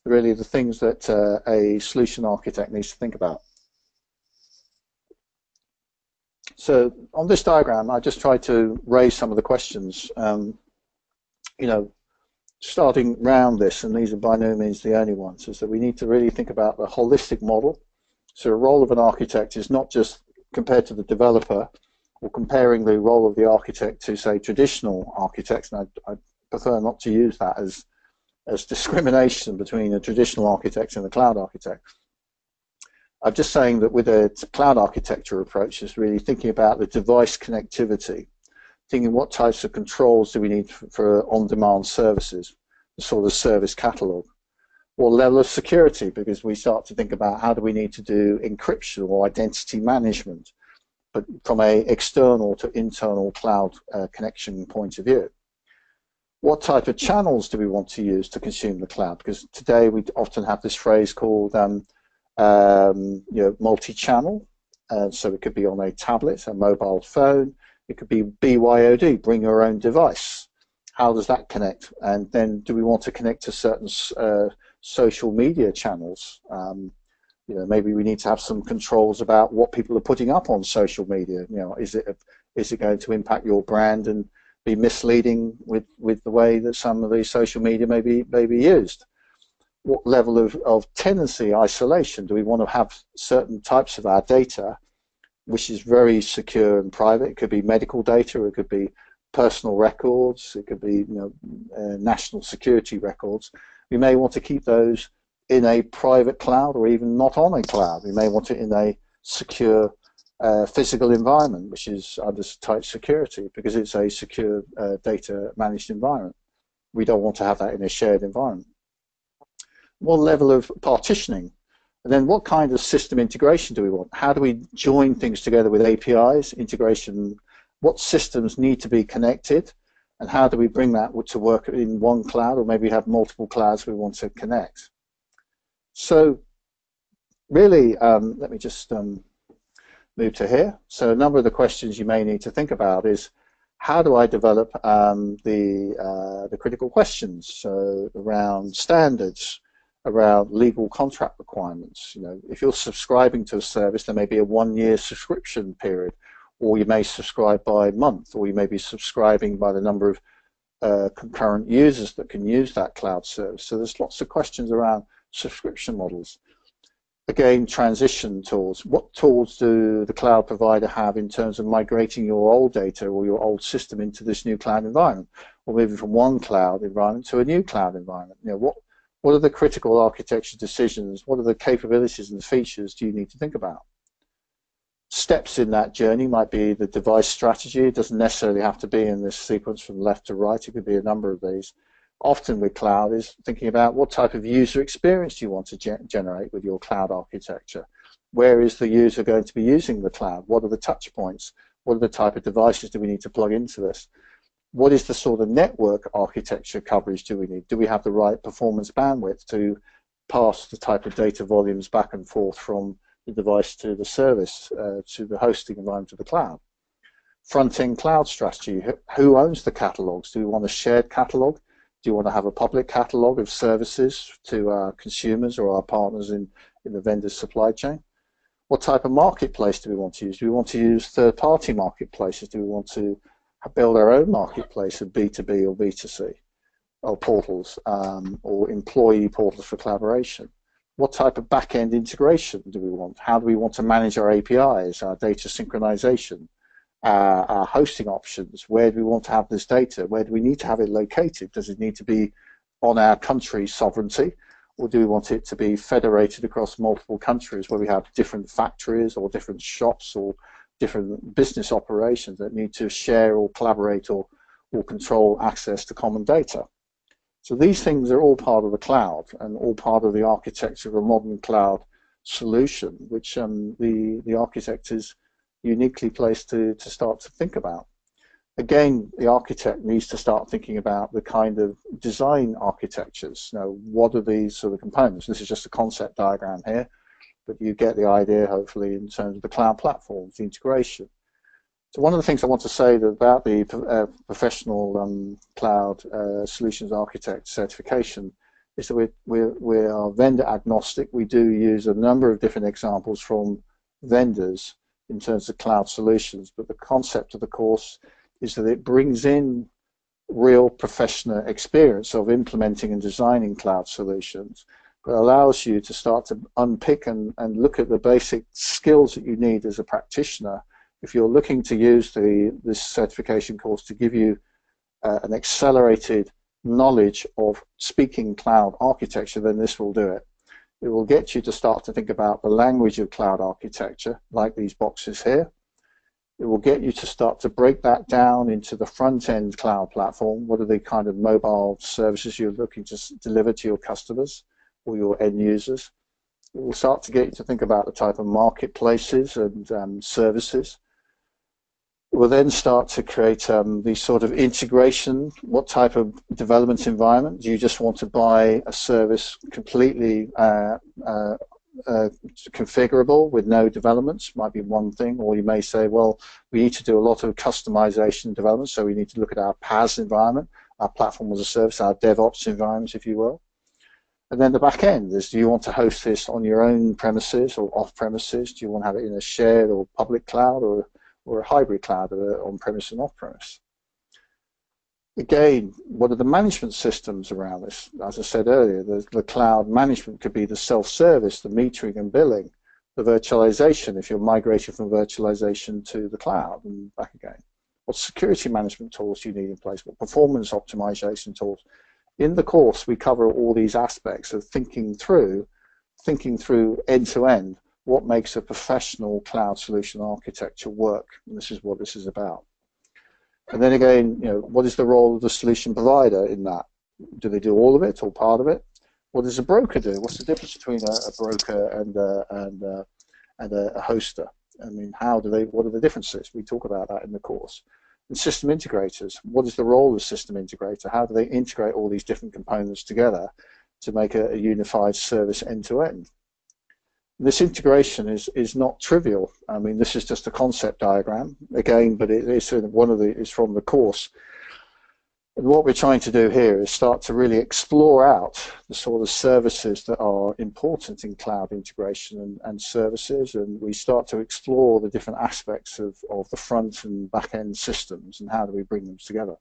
really the things that uh, a solution architect needs to think about. So on this diagram, I just tried to raise some of the questions. Um, you know, starting round this, and these are by no means the only ones, is that we need to really think about the holistic model. So the role of an architect is not just compared to the developer or comparing the role of the architect to, say, traditional architects, and I, I prefer not to use that as, as discrimination between a traditional architect and a cloud architect. I'm just saying that with a cloud architecture approach is really thinking about the device connectivity thinking what types of controls do we need for, for on-demand services, the sort of service catalog, or level of security, because we start to think about how do we need to do encryption or identity management, but from a external to internal cloud uh, connection point of view. What type of channels do we want to use to consume the cloud? Because today we often have this phrase called um, um, you know, multi-channel. Uh, so it could be on a tablet, a mobile phone, it could be BYOD, bring your own device. How does that connect? And then do we want to connect to certain uh, social media channels? Um, you know, maybe we need to have some controls about what people are putting up on social media. You know, is it is it going to impact your brand and be misleading with, with the way that some of these social media may be, may be used? What level of, of tenancy isolation do we want to have certain types of our data which is very secure and private. It could be medical data, it could be personal records, it could be you know, uh, national security records. We may want to keep those in a private cloud or even not on a cloud. We may want it in a secure uh, physical environment, which is under tight security because it's a secure uh, data managed environment. We don't want to have that in a shared environment. What level of partitioning and then what kind of system integration do we want? How do we join things together with APIs, integration? What systems need to be connected? And how do we bring that to work in one cloud or maybe have multiple clouds we want to connect? So really, um, let me just um, move to here. So a number of the questions you may need to think about is how do I develop um, the, uh, the critical questions so around standards, around legal contract requirements. You know, if you're subscribing to a service, there may be a one-year subscription period, or you may subscribe by month, or you may be subscribing by the number of uh, concurrent users that can use that cloud service. So there's lots of questions around subscription models. Again, transition tools. What tools do the cloud provider have in terms of migrating your old data or your old system into this new cloud environment, or moving from one cloud environment to a new cloud environment? You know, what what are the critical architecture decisions? What are the capabilities and features do you need to think about? Steps in that journey might be the device strategy. It doesn't necessarily have to be in this sequence from left to right. It could be a number of these. Often with cloud is thinking about what type of user experience do you want to ge generate with your cloud architecture. Where is the user going to be using the cloud? What are the touch points? What are the type of devices do we need to plug into this? What is the sort of network architecture coverage do we need? Do we have the right performance bandwidth to pass the type of data volumes back and forth from the device to the service, uh, to the hosting environment to the cloud? Front-end cloud strategy, who owns the catalogs? Do we want a shared catalog? Do you want to have a public catalog of services to our consumers or our partners in, in the vendor's supply chain? What type of marketplace do we want to use? Do we want to use third-party marketplaces? Do we want to build our own marketplace of B2B or B2C or portals um, or employee portals for collaboration. What type of back-end integration do we want? How do we want to manage our APIs, our data synchronization, uh, our hosting options? Where do we want to have this data? Where do we need to have it located? Does it need to be on our country's sovereignty? Or do we want it to be federated across multiple countries where we have different factories or different shops or different business operations that need to share or collaborate or, or control access to common data. So these things are all part of the cloud and all part of the architecture of a modern cloud solution, which um, the, the architect is uniquely placed to, to start to think about. Again, the architect needs to start thinking about the kind of design architectures. You know, what are these sort of components? This is just a concept diagram here, but you get the idea, hopefully, in terms of the cloud platforms, the integration. So one of the things I want to say about the uh, professional um, cloud uh, solutions architect certification is that we're, we're, we are vendor agnostic. We do use a number of different examples from vendors in terms of cloud solutions, but the concept of the course is that it brings in real professional experience of implementing and designing cloud solutions, but allows you to start to unpick and, and look at the basic skills that you need as a practitioner if you're looking to use the this certification course to give you uh, an accelerated knowledge of speaking cloud architecture, then this will do it. It will get you to start to think about the language of cloud architecture, like these boxes here. It will get you to start to break that down into the front-end cloud platform. What are the kind of mobile services you're looking to deliver to your customers or your end users? It will start to get you to think about the type of marketplaces and um, services We'll then start to create um, the sort of integration. What type of development environment? Do you just want to buy a service completely uh, uh, uh, configurable with no developments? Might be one thing. Or you may say, well, we need to do a lot of customization development, so we need to look at our PaaS environment, our platform as a service, our DevOps environment, if you will. And then the back end is do you want to host this on your own premises or off premises? Do you want to have it in a shared or public cloud or or a hybrid cloud or on-premise and off-premise. Again, what are the management systems around this? As I said earlier, the, the cloud management could be the self-service, the metering and billing, the virtualization if you're migrating from virtualization to the cloud and back again. What security management tools do you need in place? What performance optimization tools? In the course, we cover all these aspects of thinking through, thinking through end to end what makes a professional cloud solution architecture work. And this is what this is about. And then again, you know, what is the role of the solution provider in that? Do they do all of it or part of it? What does a broker do? What's the difference between a, a broker and a, and a, and a, a hoster? I mean, how do they? What are the differences? We talk about that in the course. And system integrators. What is the role of system integrator? How do they integrate all these different components together to make a, a unified service end to end? this integration is, is not trivial. I mean, this is just a concept diagram again, but it is one of the is from the course. What we're trying to do here is start to really explore out the sort of services that are important in cloud integration and, and services, and we start to explore the different aspects of, of the front and back end systems and how do we bring them together.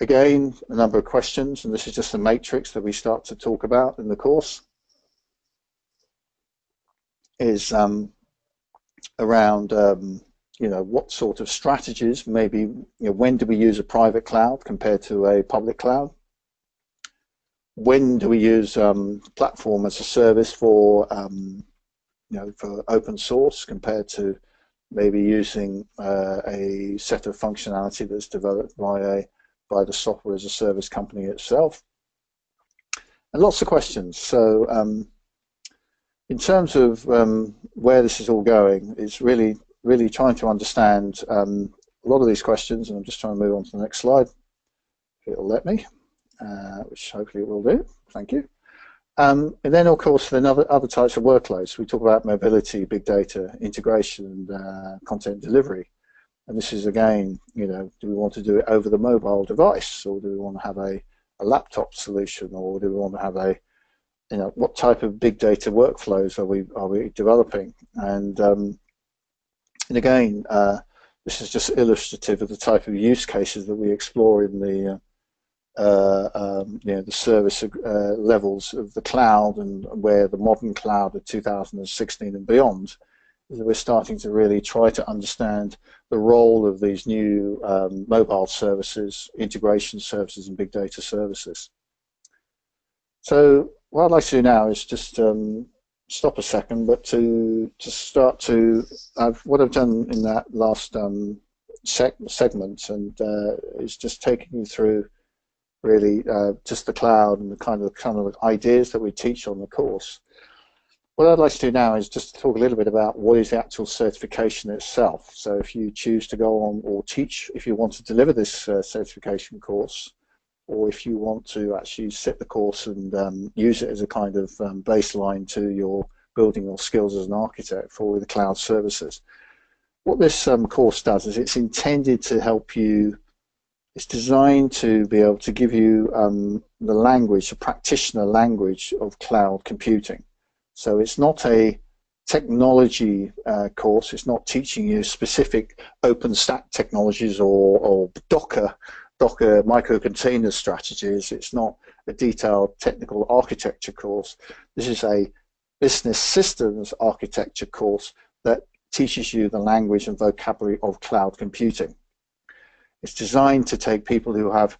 Again, a number of questions, and this is just a matrix that we start to talk about in the course is um, around um, you know what sort of strategies maybe you know, when do we use a private cloud compared to a public cloud? When do we use um, platform as a service for um, you know for open source compared to maybe using uh, a set of functionality that's developed by a by the software as a service company itself? And lots of questions. So um, in terms of um, where this is all going, it's really, really trying to understand um, a lot of these questions, and I'm just trying to move on to the next slide. If it'll let me, uh, which hopefully it will do. Thank you. Um, and then, of course, the other, other types of workloads. We talk about mobility, big data, integration, and uh, content delivery. And this is, again, you know, do we want to do it over the mobile device, or do we want to have a, a laptop solution, or do we want to have a you know, what type of big data workflows are we are we developing? And um, and again, uh, this is just illustrative of the type of use cases that we explore in the uh, um, you know, the service uh, levels of the cloud and where the modern cloud of 2016 and beyond we're starting to really try to understand the role of these new um, mobile services, integration services, and big data services. So what I'd like to do now is just um, stop a second, but to to start to I've, what I've done in that last um, sec segment and uh, is just taking you through really uh, just the cloud and the kind of kind of ideas that we teach on the course. What I'd like to do now is just talk a little bit about what is the actual certification itself. So if you choose to go on or teach, if you want to deliver this uh, certification course, or if you want to actually sit the course and um, use it as a kind of um, baseline to your building your skills as an architect for the cloud services. What this um, course does is it's intended to help you, it's designed to be able to give you um, the language, the practitioner language of cloud computing. So it's not a technology uh, course, it's not teaching you specific OpenStack technologies or, or Docker Docker microcontainer strategies. It's not a detailed technical architecture course. This is a business systems architecture course that teaches you the language and vocabulary of cloud computing. It's designed to take people who have,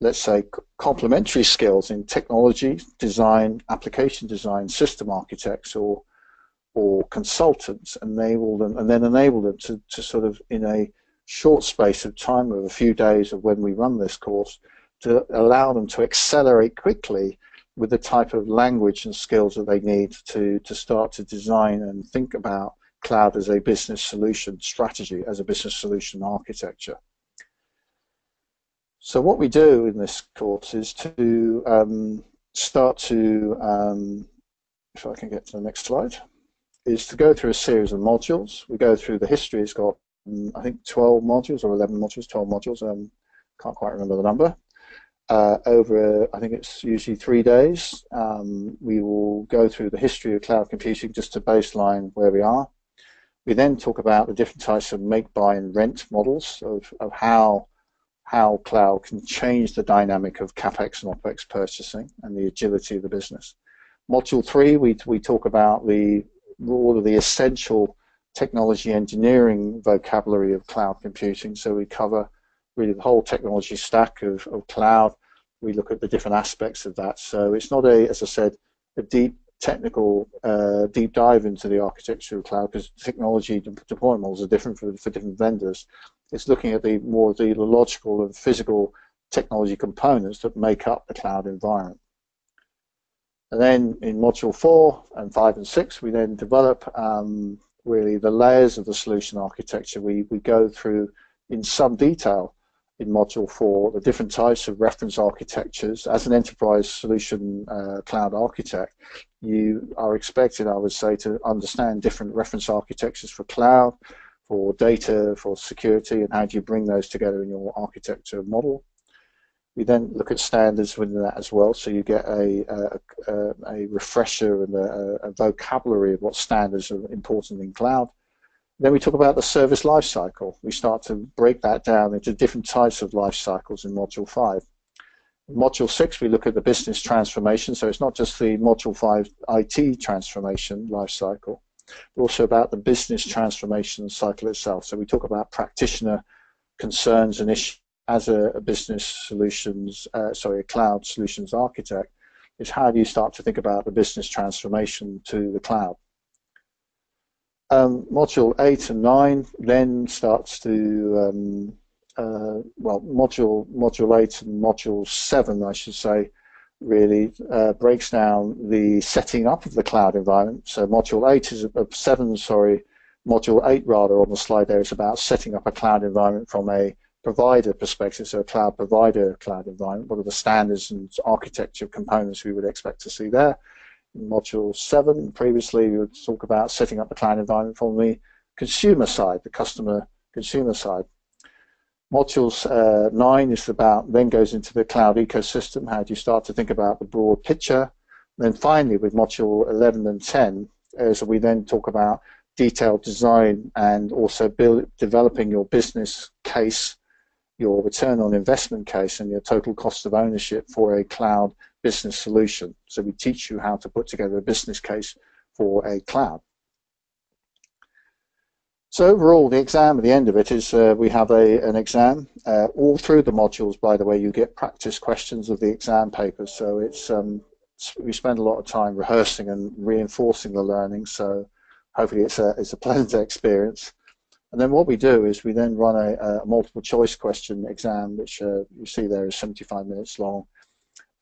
let's say, complementary skills in technology, design, application design, system architects, or or consultants, and enable them, and then enable them to, to sort of in a short space of time of a few days of when we run this course to allow them to accelerate quickly with the type of language and skills that they need to, to start to design and think about cloud as a business solution strategy, as a business solution architecture. So what we do in this course is to um, start to, um, if I can get to the next slide, is to go through a series of modules. We go through the history, it's got um, I think 12 modules or 11 modules, 12 modules, um, can't quite remember the number. Uh, over, I think it's usually three days, um, we will go through the history of cloud computing just to baseline where we are. We then talk about the different types of make, buy, and rent models of, of how how cloud can change the dynamic of capex and opex purchasing and the agility of the business. Module three, we we talk about the all of the essential technology engineering vocabulary of cloud computing. So we cover really the whole technology stack of, of cloud. We look at the different aspects of that. So it's not a, as I said, a deep technical uh, deep dive into the architecture of cloud because technology deployment models are different for, for different vendors. It's looking at the more the logical and physical technology components that make up the cloud environment. And then in module four and five and six, we then develop um, really the layers of the solution architecture. We, we go through in some detail in Module 4 the different types of reference architectures. As an enterprise solution uh, cloud architect, you are expected, I would say, to understand different reference architectures for cloud, for data, for security, and how do you bring those together in your architecture model. We then look at standards within that as well, so you get a, a, a, refresher and a, a, vocabulary of what standards are important in cloud. Then we talk about the service lifecycle. We start to break that down into different types of life cycles in Module 5. In Module 6, we look at the business transformation, so it's not just the Module 5 IT transformation life cycle, but also about the business transformation cycle itself. So we talk about practitioner concerns and issues as a, a business solutions, uh, sorry, a cloud solutions architect, is how do you start to think about the business transformation to the cloud? Um, module 8 and 9 then starts to, um, uh, well, module, module 8 and module 7, I should say, really uh, breaks down the setting up of the cloud environment. So module 8 is, uh, 7, sorry, module 8 rather on the slide there is about setting up a cloud environment from a provider perspective, so a cloud provider cloud environment, what are the standards and architecture components we would expect to see there? In module 7, previously we would talk about setting up the cloud environment from the consumer side, the customer consumer side. Module uh, 9 is about, then goes into the cloud ecosystem, how do you start to think about the broad picture. And then finally with module 11 and 10, as we then talk about detailed design and also build, developing your business case your return on investment case and your total cost of ownership for a cloud business solution. So we teach you how to put together a business case for a cloud. So overall, the exam at the end of it is uh, we have a, an exam. Uh, all through the modules, by the way, you get practice questions of the exam papers. So it's um, we spend a lot of time rehearsing and reinforcing the learning. So hopefully it's a it's a pleasant *laughs* experience. And then what we do is we then run a, a multiple choice question exam, which uh, you see there is 75 minutes long.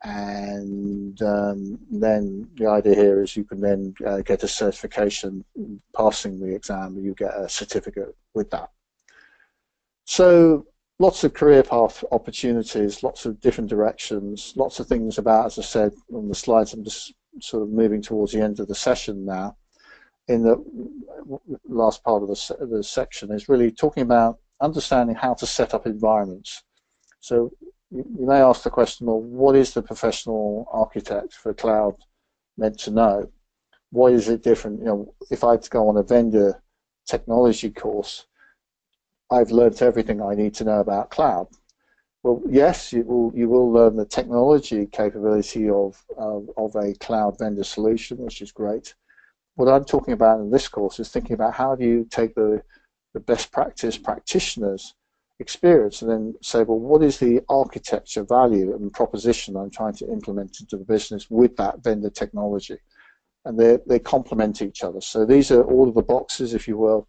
And um, then the idea here is you can then uh, get a certification passing the exam, you get a certificate with that. So lots of career path opportunities, lots of different directions, lots of things about, as I said on the slides, I'm just sort of moving towards the end of the session now. In the last part of the, the section is really talking about understanding how to set up environments. So you, may ask the question, well, what is the professional architect for cloud meant to know? Why is it different? You know, if I go on a vendor technology course, I've learned everything I need to know about cloud. Well, yes, you will you will learn the technology capability of of a cloud vendor solution, which is great. What I'm talking about in this course is thinking about how do you take the the best practice practitioners experience and then say, well, what is the architecture value and proposition I'm trying to implement into the business with that vendor technology? And they they complement each other. So these are all of the boxes, if you will,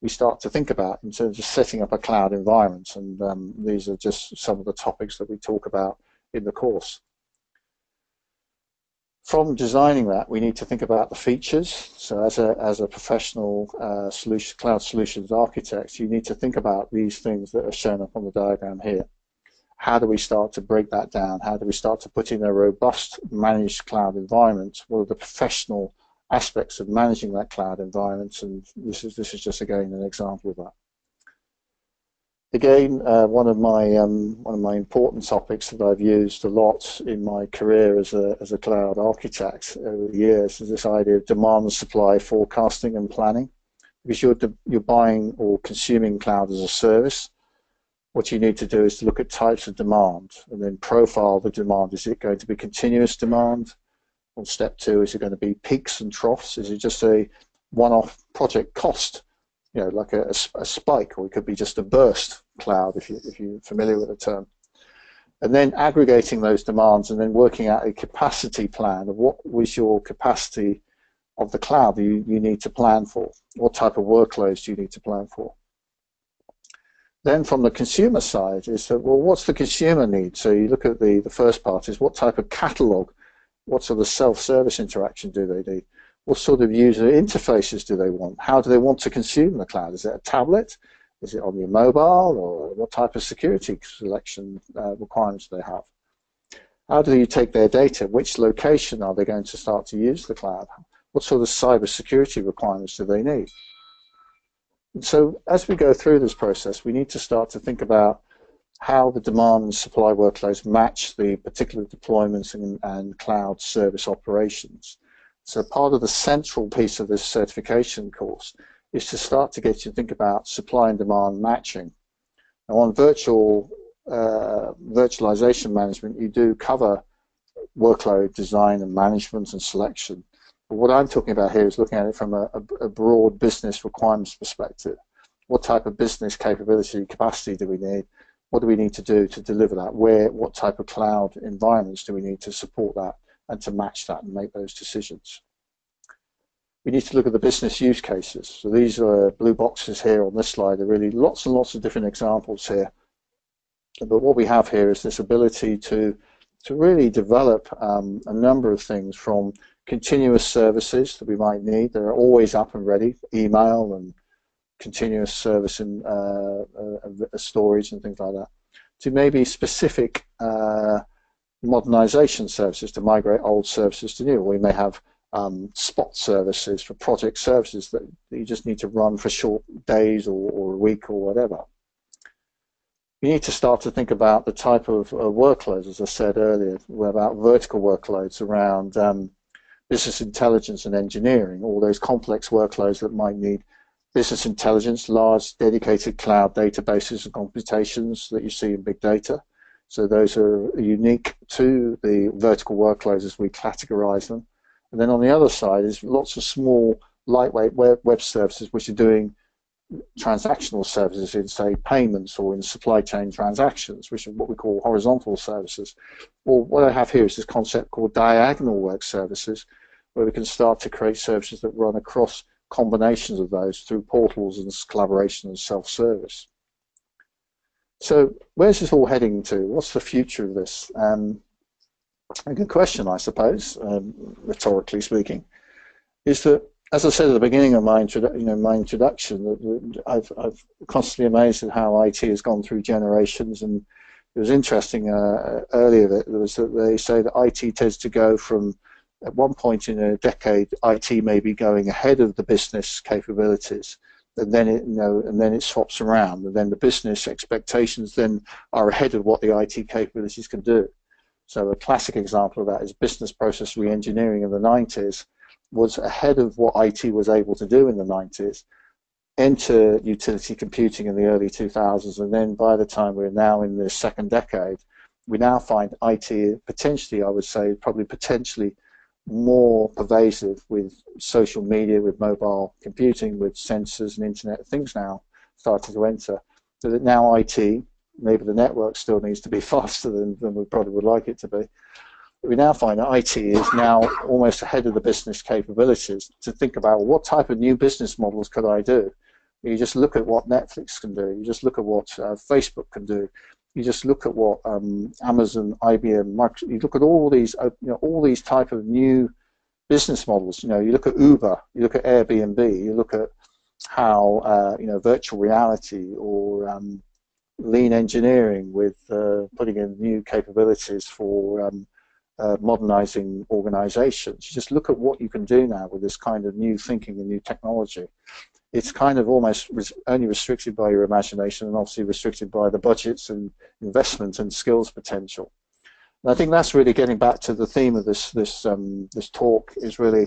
we start to think about in terms of setting up a cloud environment. And um, these are just some of the topics that we talk about in the course. From designing that, we need to think about the features. So as a, as a professional uh, solution, cloud solutions architect, you need to think about these things that are shown up on the diagram here. How do we start to break that down? How do we start to put in a robust managed cloud environment? What are the professional aspects of managing that cloud environment, and this is this is just again an example of that. Again, uh, one of my um, one of my important topics that I've used a lot in my career as a as a cloud architect over the years is this idea of demand and supply forecasting and planning. Because you're you're buying or consuming cloud as a service, what you need to do is to look at types of demand and then profile the demand. Is it going to be continuous demand? on step two? Is it going to be peaks and troughs? Is it just a one-off project cost? You know, like a, a, a spike, or it could be just a burst cloud, if you if you're familiar with the term. And then aggregating those demands, and then working out a capacity plan of what was your capacity of the cloud you, you need to plan for. What type of workloads do you need to plan for? Then from the consumer side is that, well, what's the consumer need? So you look at the, the first part is what type of catalog what sort of self-service interaction do they need? What sort of user interfaces do they want? How do they want to consume the cloud? Is it a tablet? Is it on your mobile? Or what type of security selection uh, requirements do they have? How do you take their data? Which location are they going to start to use the cloud? What sort of cyber security requirements do they need? And so as we go through this process, we need to start to think about how the demand and supply workloads match the particular deployments and, and, cloud service operations. So part of the central piece of this certification course is to start to get you to think about supply and demand matching. Now on virtual uh, virtualization management, you do cover workload design and management and selection. But what I'm talking about here is looking at it from a, a broad business requirements perspective. What type of business capability capacity do we need? what do we need to do to deliver that? Where, what type of cloud environments do we need to support that and to match that and make those decisions? We need to look at the business use cases. So these are blue boxes here on this slide. There are really lots and lots of different examples here. But what we have here is this ability to to really develop um, a number of things from continuous services that we might need. They're always up and ready, email and continuous service and uh, uh, storage and things like that, to maybe specific uh, modernization services to migrate old services to new. We may have um, spot services for project services that you just need to run for short days or, or a week or whatever. You need to start to think about the type of uh, workloads, as I said earlier, about vertical workloads around um, business intelligence and engineering, all those complex workloads that might need business intelligence, large dedicated cloud databases and computations that you see in big data. So those are unique to the vertical workloads as we categorize them. And then on the other side is lots of small, lightweight web, web services which are doing transactional services in, say, payments or in supply chain transactions, which are what we call horizontal services. Well, what I have here is this concept called diagonal work services, where we can start to create services that run across combinations of those through portals and collaboration and self-service. So where's this all heading to? What's the future of this? Um, a good question, I suppose, um, rhetorically speaking, is that as I said at the beginning of my, you know, my introduction, I've, I've constantly amazed at how IT has gone through generations, and it was interesting uh, earlier that was that they say that IT tends to go from at one point in a decade, IT may be going ahead of the business capabilities, and then it, you know, and then it swaps around, and then the business expectations then are ahead of what the IT capabilities can do. So a classic example of that is business process reengineering in the 90s was ahead of what IT was able to do in the 90s, enter utility computing in the early 2000s, and then by the time we're now in the second decade, we now find IT potentially, I would say, probably potentially more pervasive with social media, with mobile computing, with sensors and Internet Things now starting to enter. So that now IT, maybe the network still needs to be *laughs* faster than, than we probably would like it to be, we now find that IT is now almost ahead of the business capabilities to think about what type of new business models could I do. You just look at what Netflix can do. You just look at what uh, Facebook can do. You just look at what um, Amazon, IBM, Microsoft. You look at all these, uh, you know, all these type of new business models. You know, you look at Uber, you look at Airbnb, you look at how uh, you know virtual reality or um, lean engineering with uh, putting in new capabilities for um, uh, modernizing organizations. You just look at what you can do now with this kind of new thinking and new technology. It's kind of almost only restricted by your imagination and obviously restricted by the budgets and investment and skills potential. And I think that's really getting back to the theme of this this um, this talk is really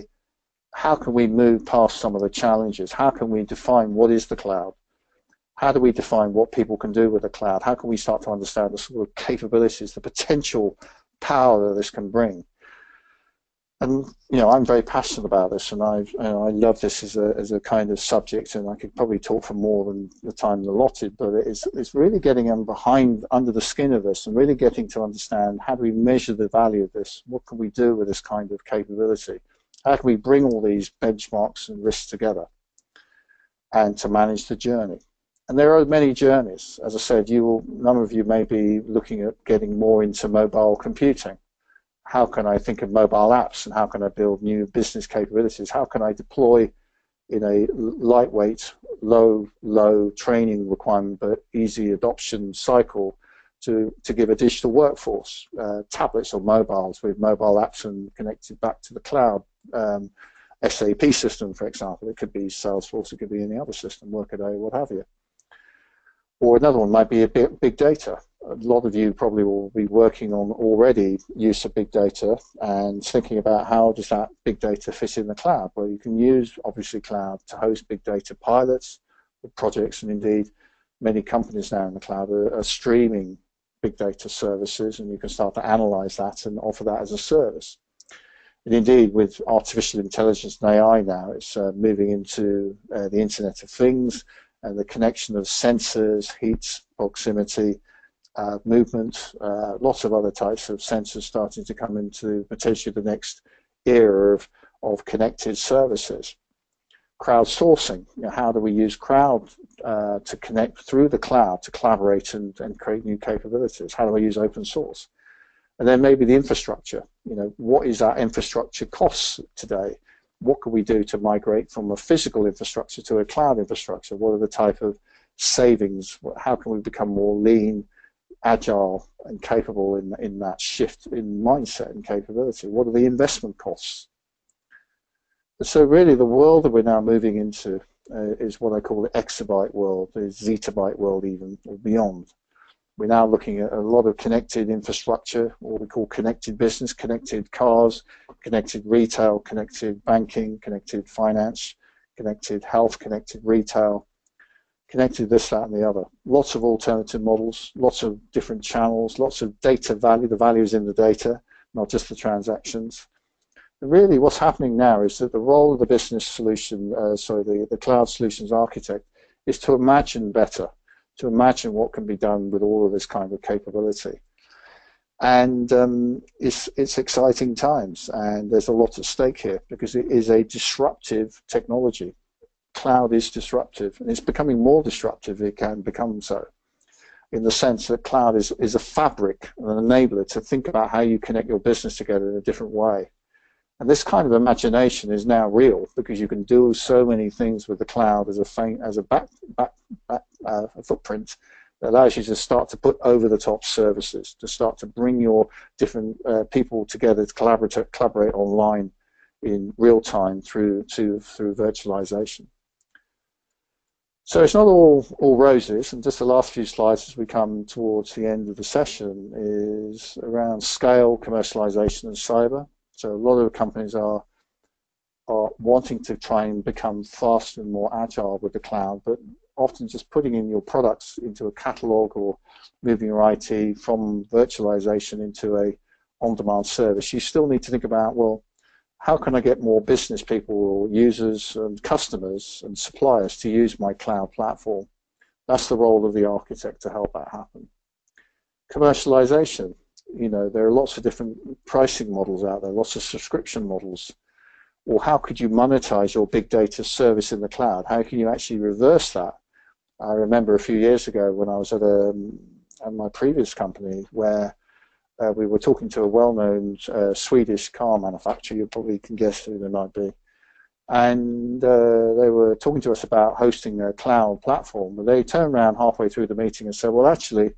how can we move past some of the challenges? How can we define what is the cloud? How do we define what people can do with the cloud? How can we start to understand the sort of capabilities, the potential power that this can bring. And you know, I'm very passionate about this, and I you know, I love this as a as a kind of subject, and I could probably talk for more than the time allotted. But it's it's really getting them behind under the skin of this, and really getting to understand how do we measure the value of this? What can we do with this kind of capability? How can we bring all these benchmarks and risks together, and to manage the journey? And there are many journeys. As I said, you will, none of you may be looking at getting more into mobile computing. How can I think of mobile apps and how can I build new business capabilities? How can I deploy in a lightweight, low, low training requirement but easy adoption cycle to, to give a digital workforce, uh, tablets or mobiles with mobile apps and connected back to the cloud. Um, SAP system, for example, it could be Salesforce, it could be any other system, Workaday, what have you. Or another one might be a big, big data. A lot of you probably will be working on already use of big data and thinking about how does that big data fit in the cloud. Well, you can use obviously cloud to host big data pilots, projects, and indeed many companies now in the cloud are, are streaming big data services, and you can start to analyze that and offer that as a service. And indeed, with artificial intelligence and AI now, it's uh, moving into uh, the Internet of Things, and the connection of sensors, heat, proximity, uh, movement, uh, lots of other types of sensors starting to come into potentially the next era of, of connected services. Crowdsourcing, you know, how do we use crowd uh, to connect through the cloud to collaborate and, and create new capabilities? How do we use open source? And then maybe the infrastructure, you know, what is our infrastructure costs today? what can we do to migrate from a physical infrastructure to a cloud infrastructure? What are the type of savings? How can we become more lean, agile, and capable in, in that shift in mindset and capability? What are the investment costs? So really the world that we're now moving into uh, is what I call the exabyte world, the zettabyte world even, or beyond. We're now looking at a lot of connected infrastructure, what we call connected business, connected cars, connected retail, connected banking, connected finance, connected health, connected retail, connected this, that, and the other. Lots of alternative models, lots of different channels, lots of data value. The value is in the data, not just the transactions. And really, what's happening now is that the role of the business solution, uh, sorry, the, the cloud solutions architect is to imagine better, to imagine what can be done with all of this kind of capability. And um, it's, it's exciting times, and there's a lot at stake here because it is a disruptive technology. Cloud is disruptive, and it's becoming more disruptive. It can become so in the sense that cloud is, is a fabric, and an enabler to think about how you connect your business together in a different way. And this kind of imagination is now real because you can do so many things with the cloud as a faint, as a back, back, back uh, footprint that allows you to start to put over the top services, to start to bring your different uh, people together to collaborate, collaborate online in real time through to through virtualization. So it's not all, all roses, and just the last few slides as we come towards the end of the session is around scale, commercialization, and cyber. So a lot of companies are are wanting to try and become faster and more agile with the cloud, but often just putting in your products into a catalog or moving your IT from virtualization into a on-demand service, you still need to think about, well, how can I get more business people or users and customers and suppliers to use my cloud platform? That's the role of the architect to help that happen. Commercialization, you know, there are lots of different pricing models out there, lots of subscription models. Or how could you monetize your big data service in the cloud? How can you actually reverse that? I remember a few years ago when I was at, a, at my previous company where uh, we were talking to a well-known uh, Swedish car manufacturer. You probably can guess who they might be. And uh, they were talking to us about hosting a cloud platform. But they turned around halfway through the meeting and said, "Well, actually,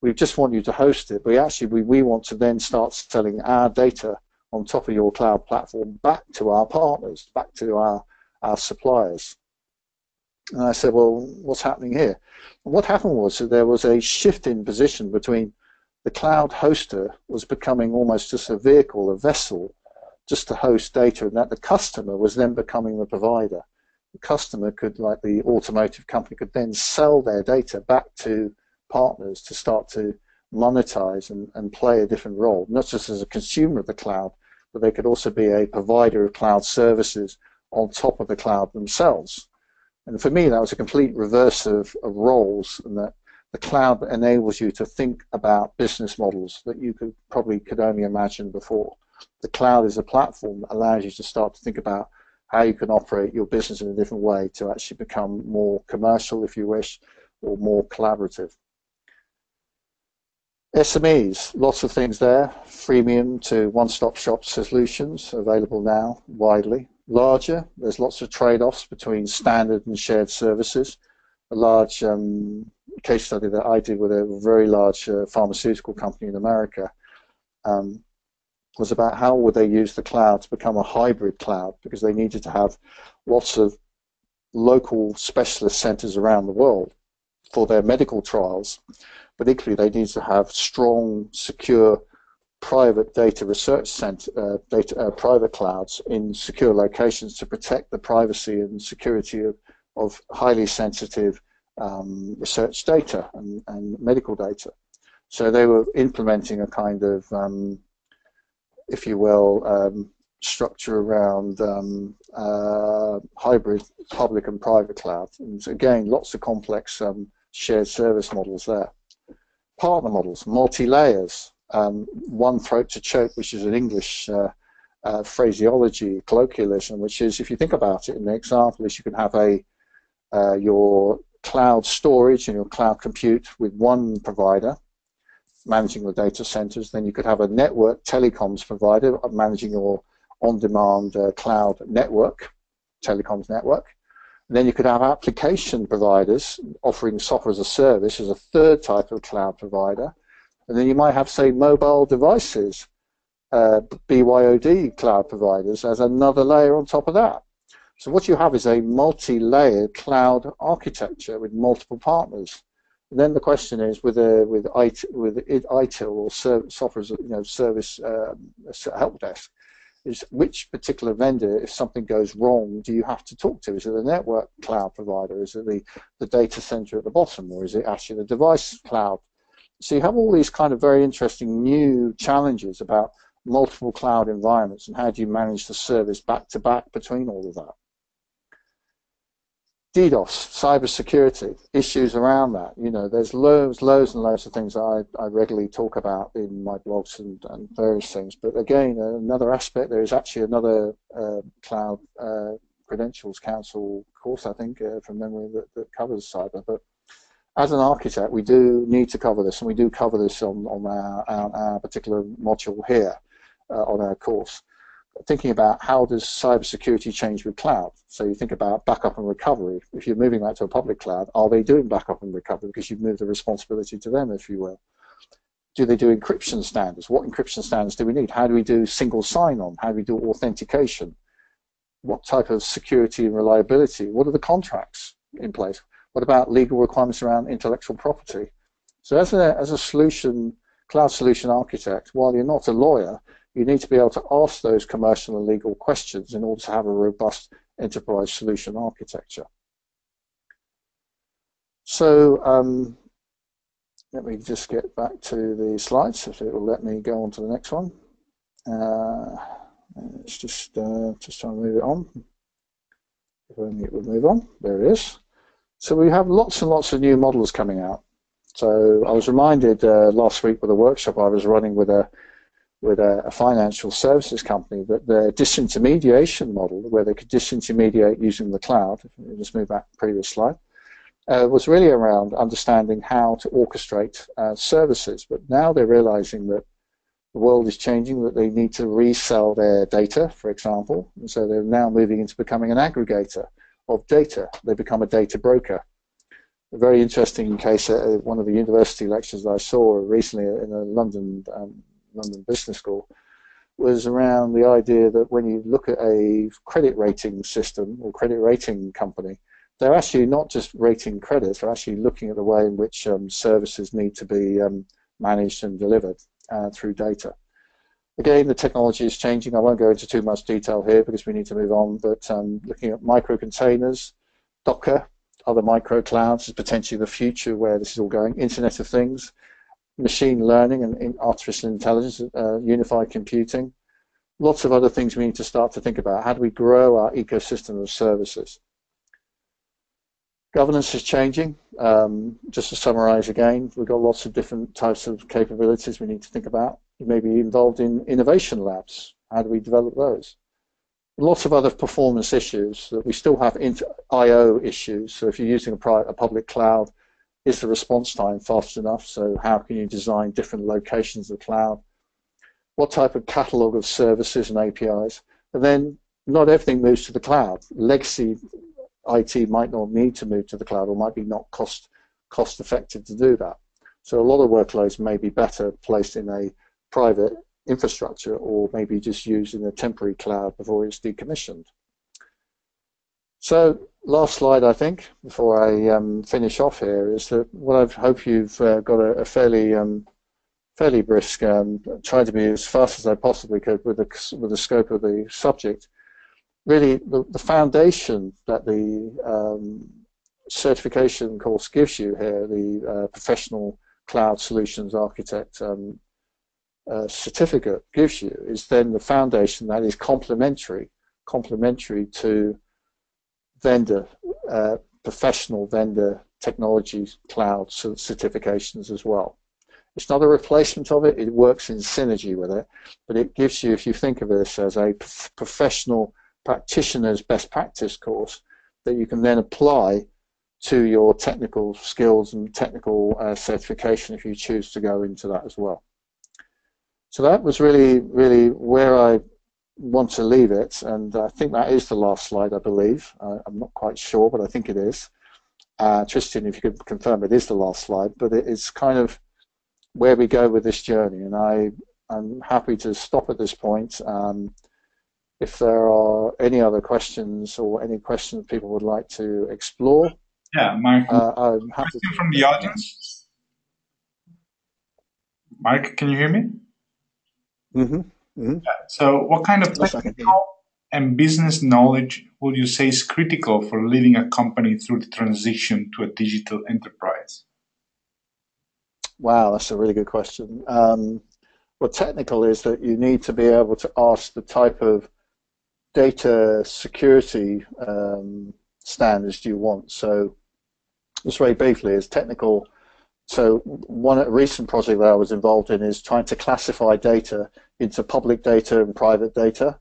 we just want you to host it. But actually, we, we want to then start selling our data on top of your cloud platform back to our partners, back to our our suppliers." And I said, "Well, what's happening here?" And what happened was that there was a shift in position between the cloud hoster was becoming almost just a vehicle, a vessel, just to host data, and that the customer was then becoming the provider. The customer could, like the automotive company, could then sell their data back to partners to start to monetize and, and play a different role, not just as a consumer of the cloud, but they could also be a provider of cloud services on top of the cloud themselves. And for me, that was a complete reverse of, of roles, and that the cloud enables you to think about business models that you could probably could only imagine before. The cloud is a platform that allows you to start to think about how you can operate your business in a different way to actually become more commercial, if you wish, or more collaborative. SMEs, lots of things there. Freemium to one-stop shop solutions available now widely. Larger, there's lots of trade-offs between standard and shared services. A large um, case study that I did with a very large uh, pharmaceutical company in America um, was about how would they use the cloud to become a hybrid cloud because they needed to have lots of local specialist centers around the world for their medical trials, but equally they need to have strong, secure, private data research center, uh, data, uh, private clouds in secure locations to protect the privacy and security of, of highly sensitive um, research data and, and, medical data. So they were implementing a kind of, um, if you will, um, structure around um, uh, hybrid public and private cloud. And again, lots of complex um, shared service models there. Partner models, multi-layers, one throat to choke, which is an English uh, uh, phraseology, colloquialism, which is, if you think about it, an example is you can have a uh, your cloud storage and your cloud compute with one provider managing the data centers. Then you could have a network telecoms provider managing your on-demand uh, cloud network, telecoms network. And then you could have application providers offering software as a service as a third type of cloud provider. And then you might have, say, mobile devices, uh, BYOD cloud providers as another layer on top of that. So what you have is a multi-layered cloud architecture with multiple partners. And then the question is, with a, with IT, with ITIL or software, you know, service um, help desk, is which particular vendor, if something goes wrong, do you have to talk to? Is it the network cloud provider? Is it the, the data center at the bottom, or is it actually the device cloud? So you have all these kind of very interesting new challenges about multiple cloud environments and how do you manage the service back to back between all of that. DDoS, cybersecurity, issues around that. You know, there's loads, loads and loads of things I, I regularly talk about in my blogs and, and various things. But again, another aspect, there is actually another uh, cloud uh, credentials council course, I think, uh, from memory, that, that covers cyber. But as an architect, we do need to cover this, and we do cover this on, on our, our, our particular module here uh, on our course thinking about how does cybersecurity change with cloud. So you think about backup and recovery. If you're moving that to a public cloud, are they doing backup and recovery because you've moved the responsibility to them, if you will? Do they do encryption standards? What encryption standards do we need? How do we do single sign-on? How do we do authentication? What type of security and reliability? What are the contracts in place? What about legal requirements around intellectual property? So as a, as a solution, cloud solution architect, while you're not a lawyer, you need to be able to ask those commercial and legal questions in order to have a robust enterprise solution architecture. So um, let me just get back to the slides if it will let me go on to the next one. Uh, it's just uh, just trying to move it on. If only it would move on. There it is. So we have lots and lots of new models coming out. So I was reminded uh, last week with a workshop I was running with a with a, a, financial services company that the disintermediation model, where they could disintermediate using the cloud, just move back to the previous slide, uh, was really around understanding how to orchestrate uh, services. But now they're realizing that the world is changing, that they need to resell their data, for example, and so they're now moving into becoming an aggregator of data. They become a data broker. A very interesting case uh, one of the university lectures that I saw recently in a London um, London Business School, was around the idea that when you look at a credit rating system or credit rating company, they're actually not just rating credits, they're actually looking at the way in which um, services need to be um, managed and delivered uh, through data. Again, the technology is changing. I won't go into too much detail here because we need to move on, but um, looking at micro containers, Docker, other micro clouds is potentially the future where this is all going, Internet of Things, machine learning and artificial intelligence, uh, unified computing, lots of other things we need to start to think about. How do we grow our ecosystem of services? Governance is changing. Um, just to summarize again, we've got lots of different types of capabilities we need to think about. You may be involved in innovation labs. How do we develop those? Lots of other performance issues that we still have I/O issues. So if you're using a, a public cloud, is the response time fast enough? So how can you design different locations of the cloud? What type of catalog of services and APIs? And then not everything moves to the cloud. Legacy IT might not need to move to the cloud or might be not cost cost effective to do that. So a lot of workloads may be better placed in a private infrastructure or maybe just used in a temporary cloud before it's decommissioned. So last slide, I think, before I um, finish off here, is that what I hope you've uh, got a, a fairly um, fairly brisk, um, trying to be as fast as I possibly could with the with the scope of the subject. Really, the, the foundation that the um, certification course gives you here, the uh, professional cloud solutions architect um, uh, certificate gives you, is then the foundation that is complementary, complementary to vendor, uh, professional vendor technology cloud certifications as well. It's not a replacement of it, it works in synergy with it, but it gives you, if you think of this as a professional practitioner's best practice course, that you can then apply to your technical skills and technical uh, certification if you choose to go into that as well. So that was really, really where I want to leave it, and I think that is the last slide, I believe. Uh, I'm not quite sure, but I think it is. Uh, Tristan, if you could confirm it is the last slide, but it, it's kind of where we go with this journey, and I, I'm happy to stop at this point. Um, if there are any other questions or any questions people would like to explore, yeah, Mark, uh, I'm happy question from the audience. Mike, can you hear me? Mm-hmm. Mm-hmm. So, what kind of technical and business knowledge would you say is critical for leading a company through the transition to a digital enterprise? Wow, that's a really good question. Um, well, technical is that you need to be able to ask the type of data security um, standards do you want? So just very briefly, is technical. So one recent project that I was involved in is trying to classify data into public data and private data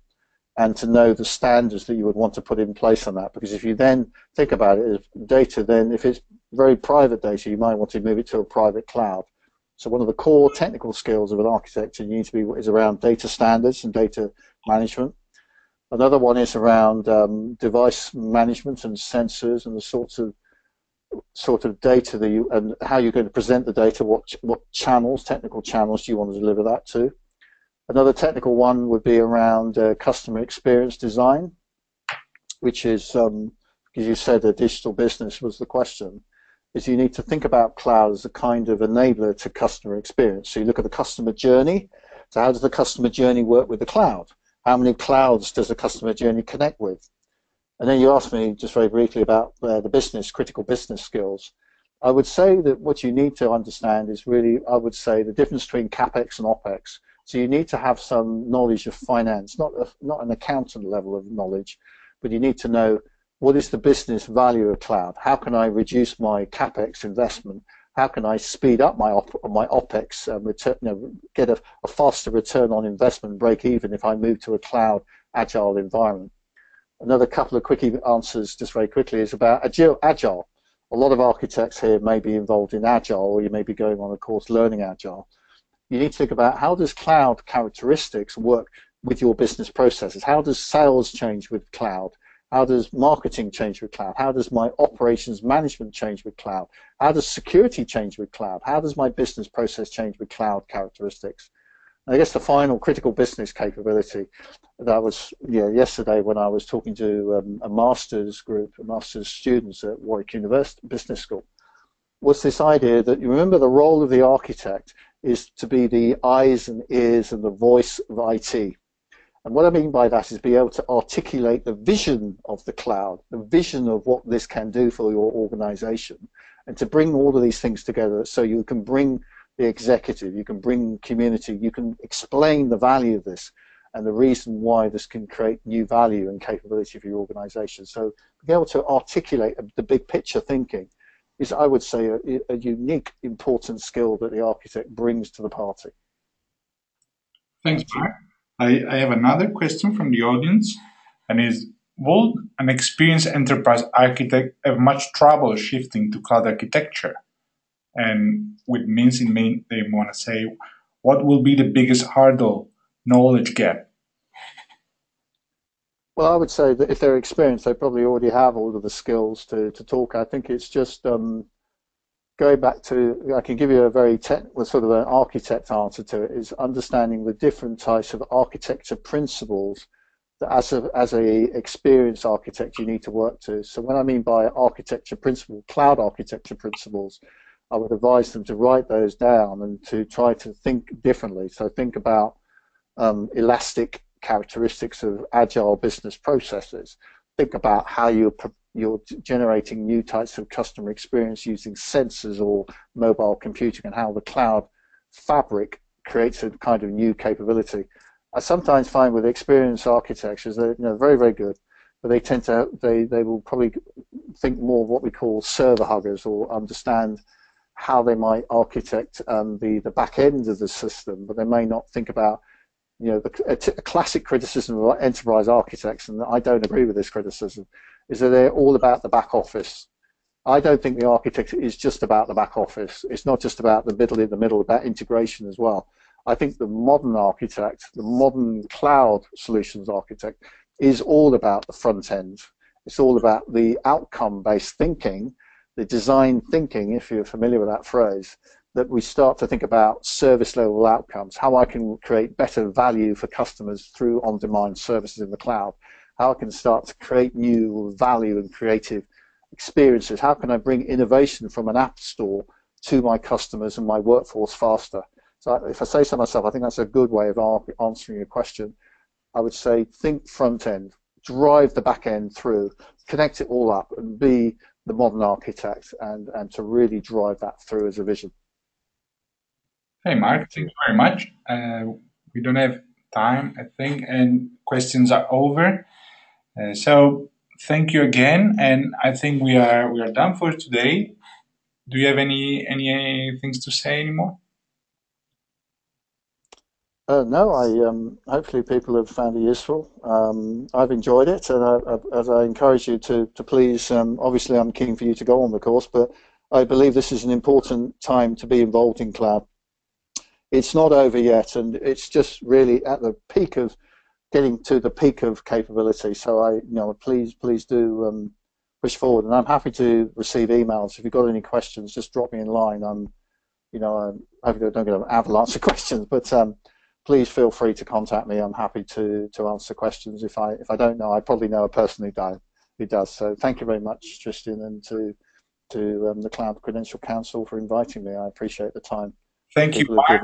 and to know the standards that you would want to put in place on that. Because if you then think about it, if data then, if it's very private data, you might want to move it to a private cloud. So one of the core technical skills of an architect you need to be is around data standards and data management. Another one is around um, device management and sensors and the sorts of sort of data that you and how you're going to present the data, what what channels, technical channels do you want to deliver that to. Another technical one would be around uh, customer experience design, which is, um, as you said, a digital business was the question, is you need to think about cloud as a kind of enabler to customer experience. So you look at the customer journey. So how does the customer journey work with the cloud? How many clouds does the customer journey connect with? And then you asked me just very briefly about uh, the business, critical business skills. I would say that what you need to understand is really, I would say, the difference between CapEx and OpEx. So you need to have some knowledge of finance, not, a, not an accountant level of knowledge, but you need to know what is the business value of cloud? How can I reduce my CapEx investment? How can I speed up my op, my OpEx um, return, you know, get a, a faster return on investment break even if I move to a cloud agile environment? Another couple of quick answers, just very quickly, is about agile. A lot of architects here may be involved in agile, or you may be going on a course learning agile. You need to think about how does cloud characteristics work with your business processes? How does sales change with cloud? How does marketing change with cloud? How does my operations management change with cloud? How does security change with cloud? How does my business process change with cloud characteristics? I guess the final critical business capability that was yeah, yesterday when I was talking to um, a master's group, a master's students at Warwick University Business School, was this idea that you remember the role of the architect is to be the eyes and ears and the voice of IT. And what I mean by that is be able to articulate the vision of the cloud, the vision of what this can do for your organization, and to bring all of these things together so you can bring the executive, you can bring community, you can explain the value of this and the reason why this can create new value and capability for your organization. So being able to articulate the big picture thinking is, I would say, a, a unique, important skill that the architect brings to the party. Thanks, Mark. I, I have another question from the audience, and is, will an experienced enterprise architect have much trouble shifting to cloud architecture? And with means in main they want to say what will be the biggest hurdle? Knowledge gap. Well i would say that if they're experienced they probably already have all of the skills to, to talk. I think it's just um, going back to i can give you a very technical sort of an architect answer to it is understanding the different types of architecture principles that as a, as a experienced architect you need to work to. So when i mean by architecture principle cloud architecture principles I would advise them to write those down and to try to think differently. So think about um, elastic characteristics of agile business processes. Think about how you're, you're generating new types of customer experience using sensors or mobile computing and how the cloud fabric creates a kind of new capability. I sometimes find with experienced architectures they're you know, very, very good, but they tend to, they, they will probably think more of what we call server huggers or understand how they might architect um, the, the back end of the system, but they may not think about, you know, the, a, t- a classic criticism of enterprise architects, and I don't agree with this criticism, is that they're all about the back office. I don't think the architect is just about the back office. It's not just about the middle in the middle, about integration as well. I think the modern architect, the modern cloud solutions architect, is all about the front end. It's all about the outcome-based thinking the design thinking, if you're familiar with that phrase, that we start to think about service level outcomes, how I can create better value for customers through on-demand services in the cloud, how I can start to create new value and creative experiences, how can I bring innovation from an app store to my customers and my workforce faster. So if I say so myself, I think that's a good way of answering your question. I would say think front end, drive the back end through, connect it all up, and be the modern architect and, and to really drive that through as a vision. Hey, Mark, thank you very much. Uh, we don't have time, I think, and questions are over. Uh, so thank you again, and I think we are we are done for today. Do you have any any things to say anymore? Uh, no, I um, hopefully people have found it useful. Um, I've enjoyed it, and I, as I encourage you to to please. Um, obviously, I'm keen for you to go on the course, but I believe this is an important time to be involved in cloud. It's not over yet, and it's just really at the peak of getting to the peak of capability. So I, you know, please, please do um, push forward, and I'm happy to receive emails. If you've got any questions, just drop me in line. I'm, you know, I'm, I don't get an avalanche of *laughs* questions, but um, please feel free to contact me. I'm happy to to answer questions. If I if I don't know, I probably know a person who does. Who does. So thank you very much, Tristan, and to to um, the Cloud Credential Council for inviting me. I appreciate the time. Thank you, Mark.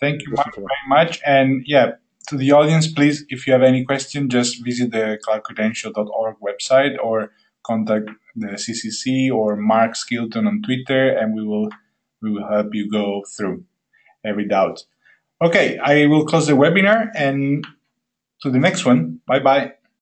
Thank you, Mark, very much. And yeah, to the audience, please, if you have any question, just visit the cloudcredential.org website or contact the CCC or Mark Skilton on Twitter, and we will we will help you go through every doubt. Okay, I will close the webinar and to the next one. Bye bye.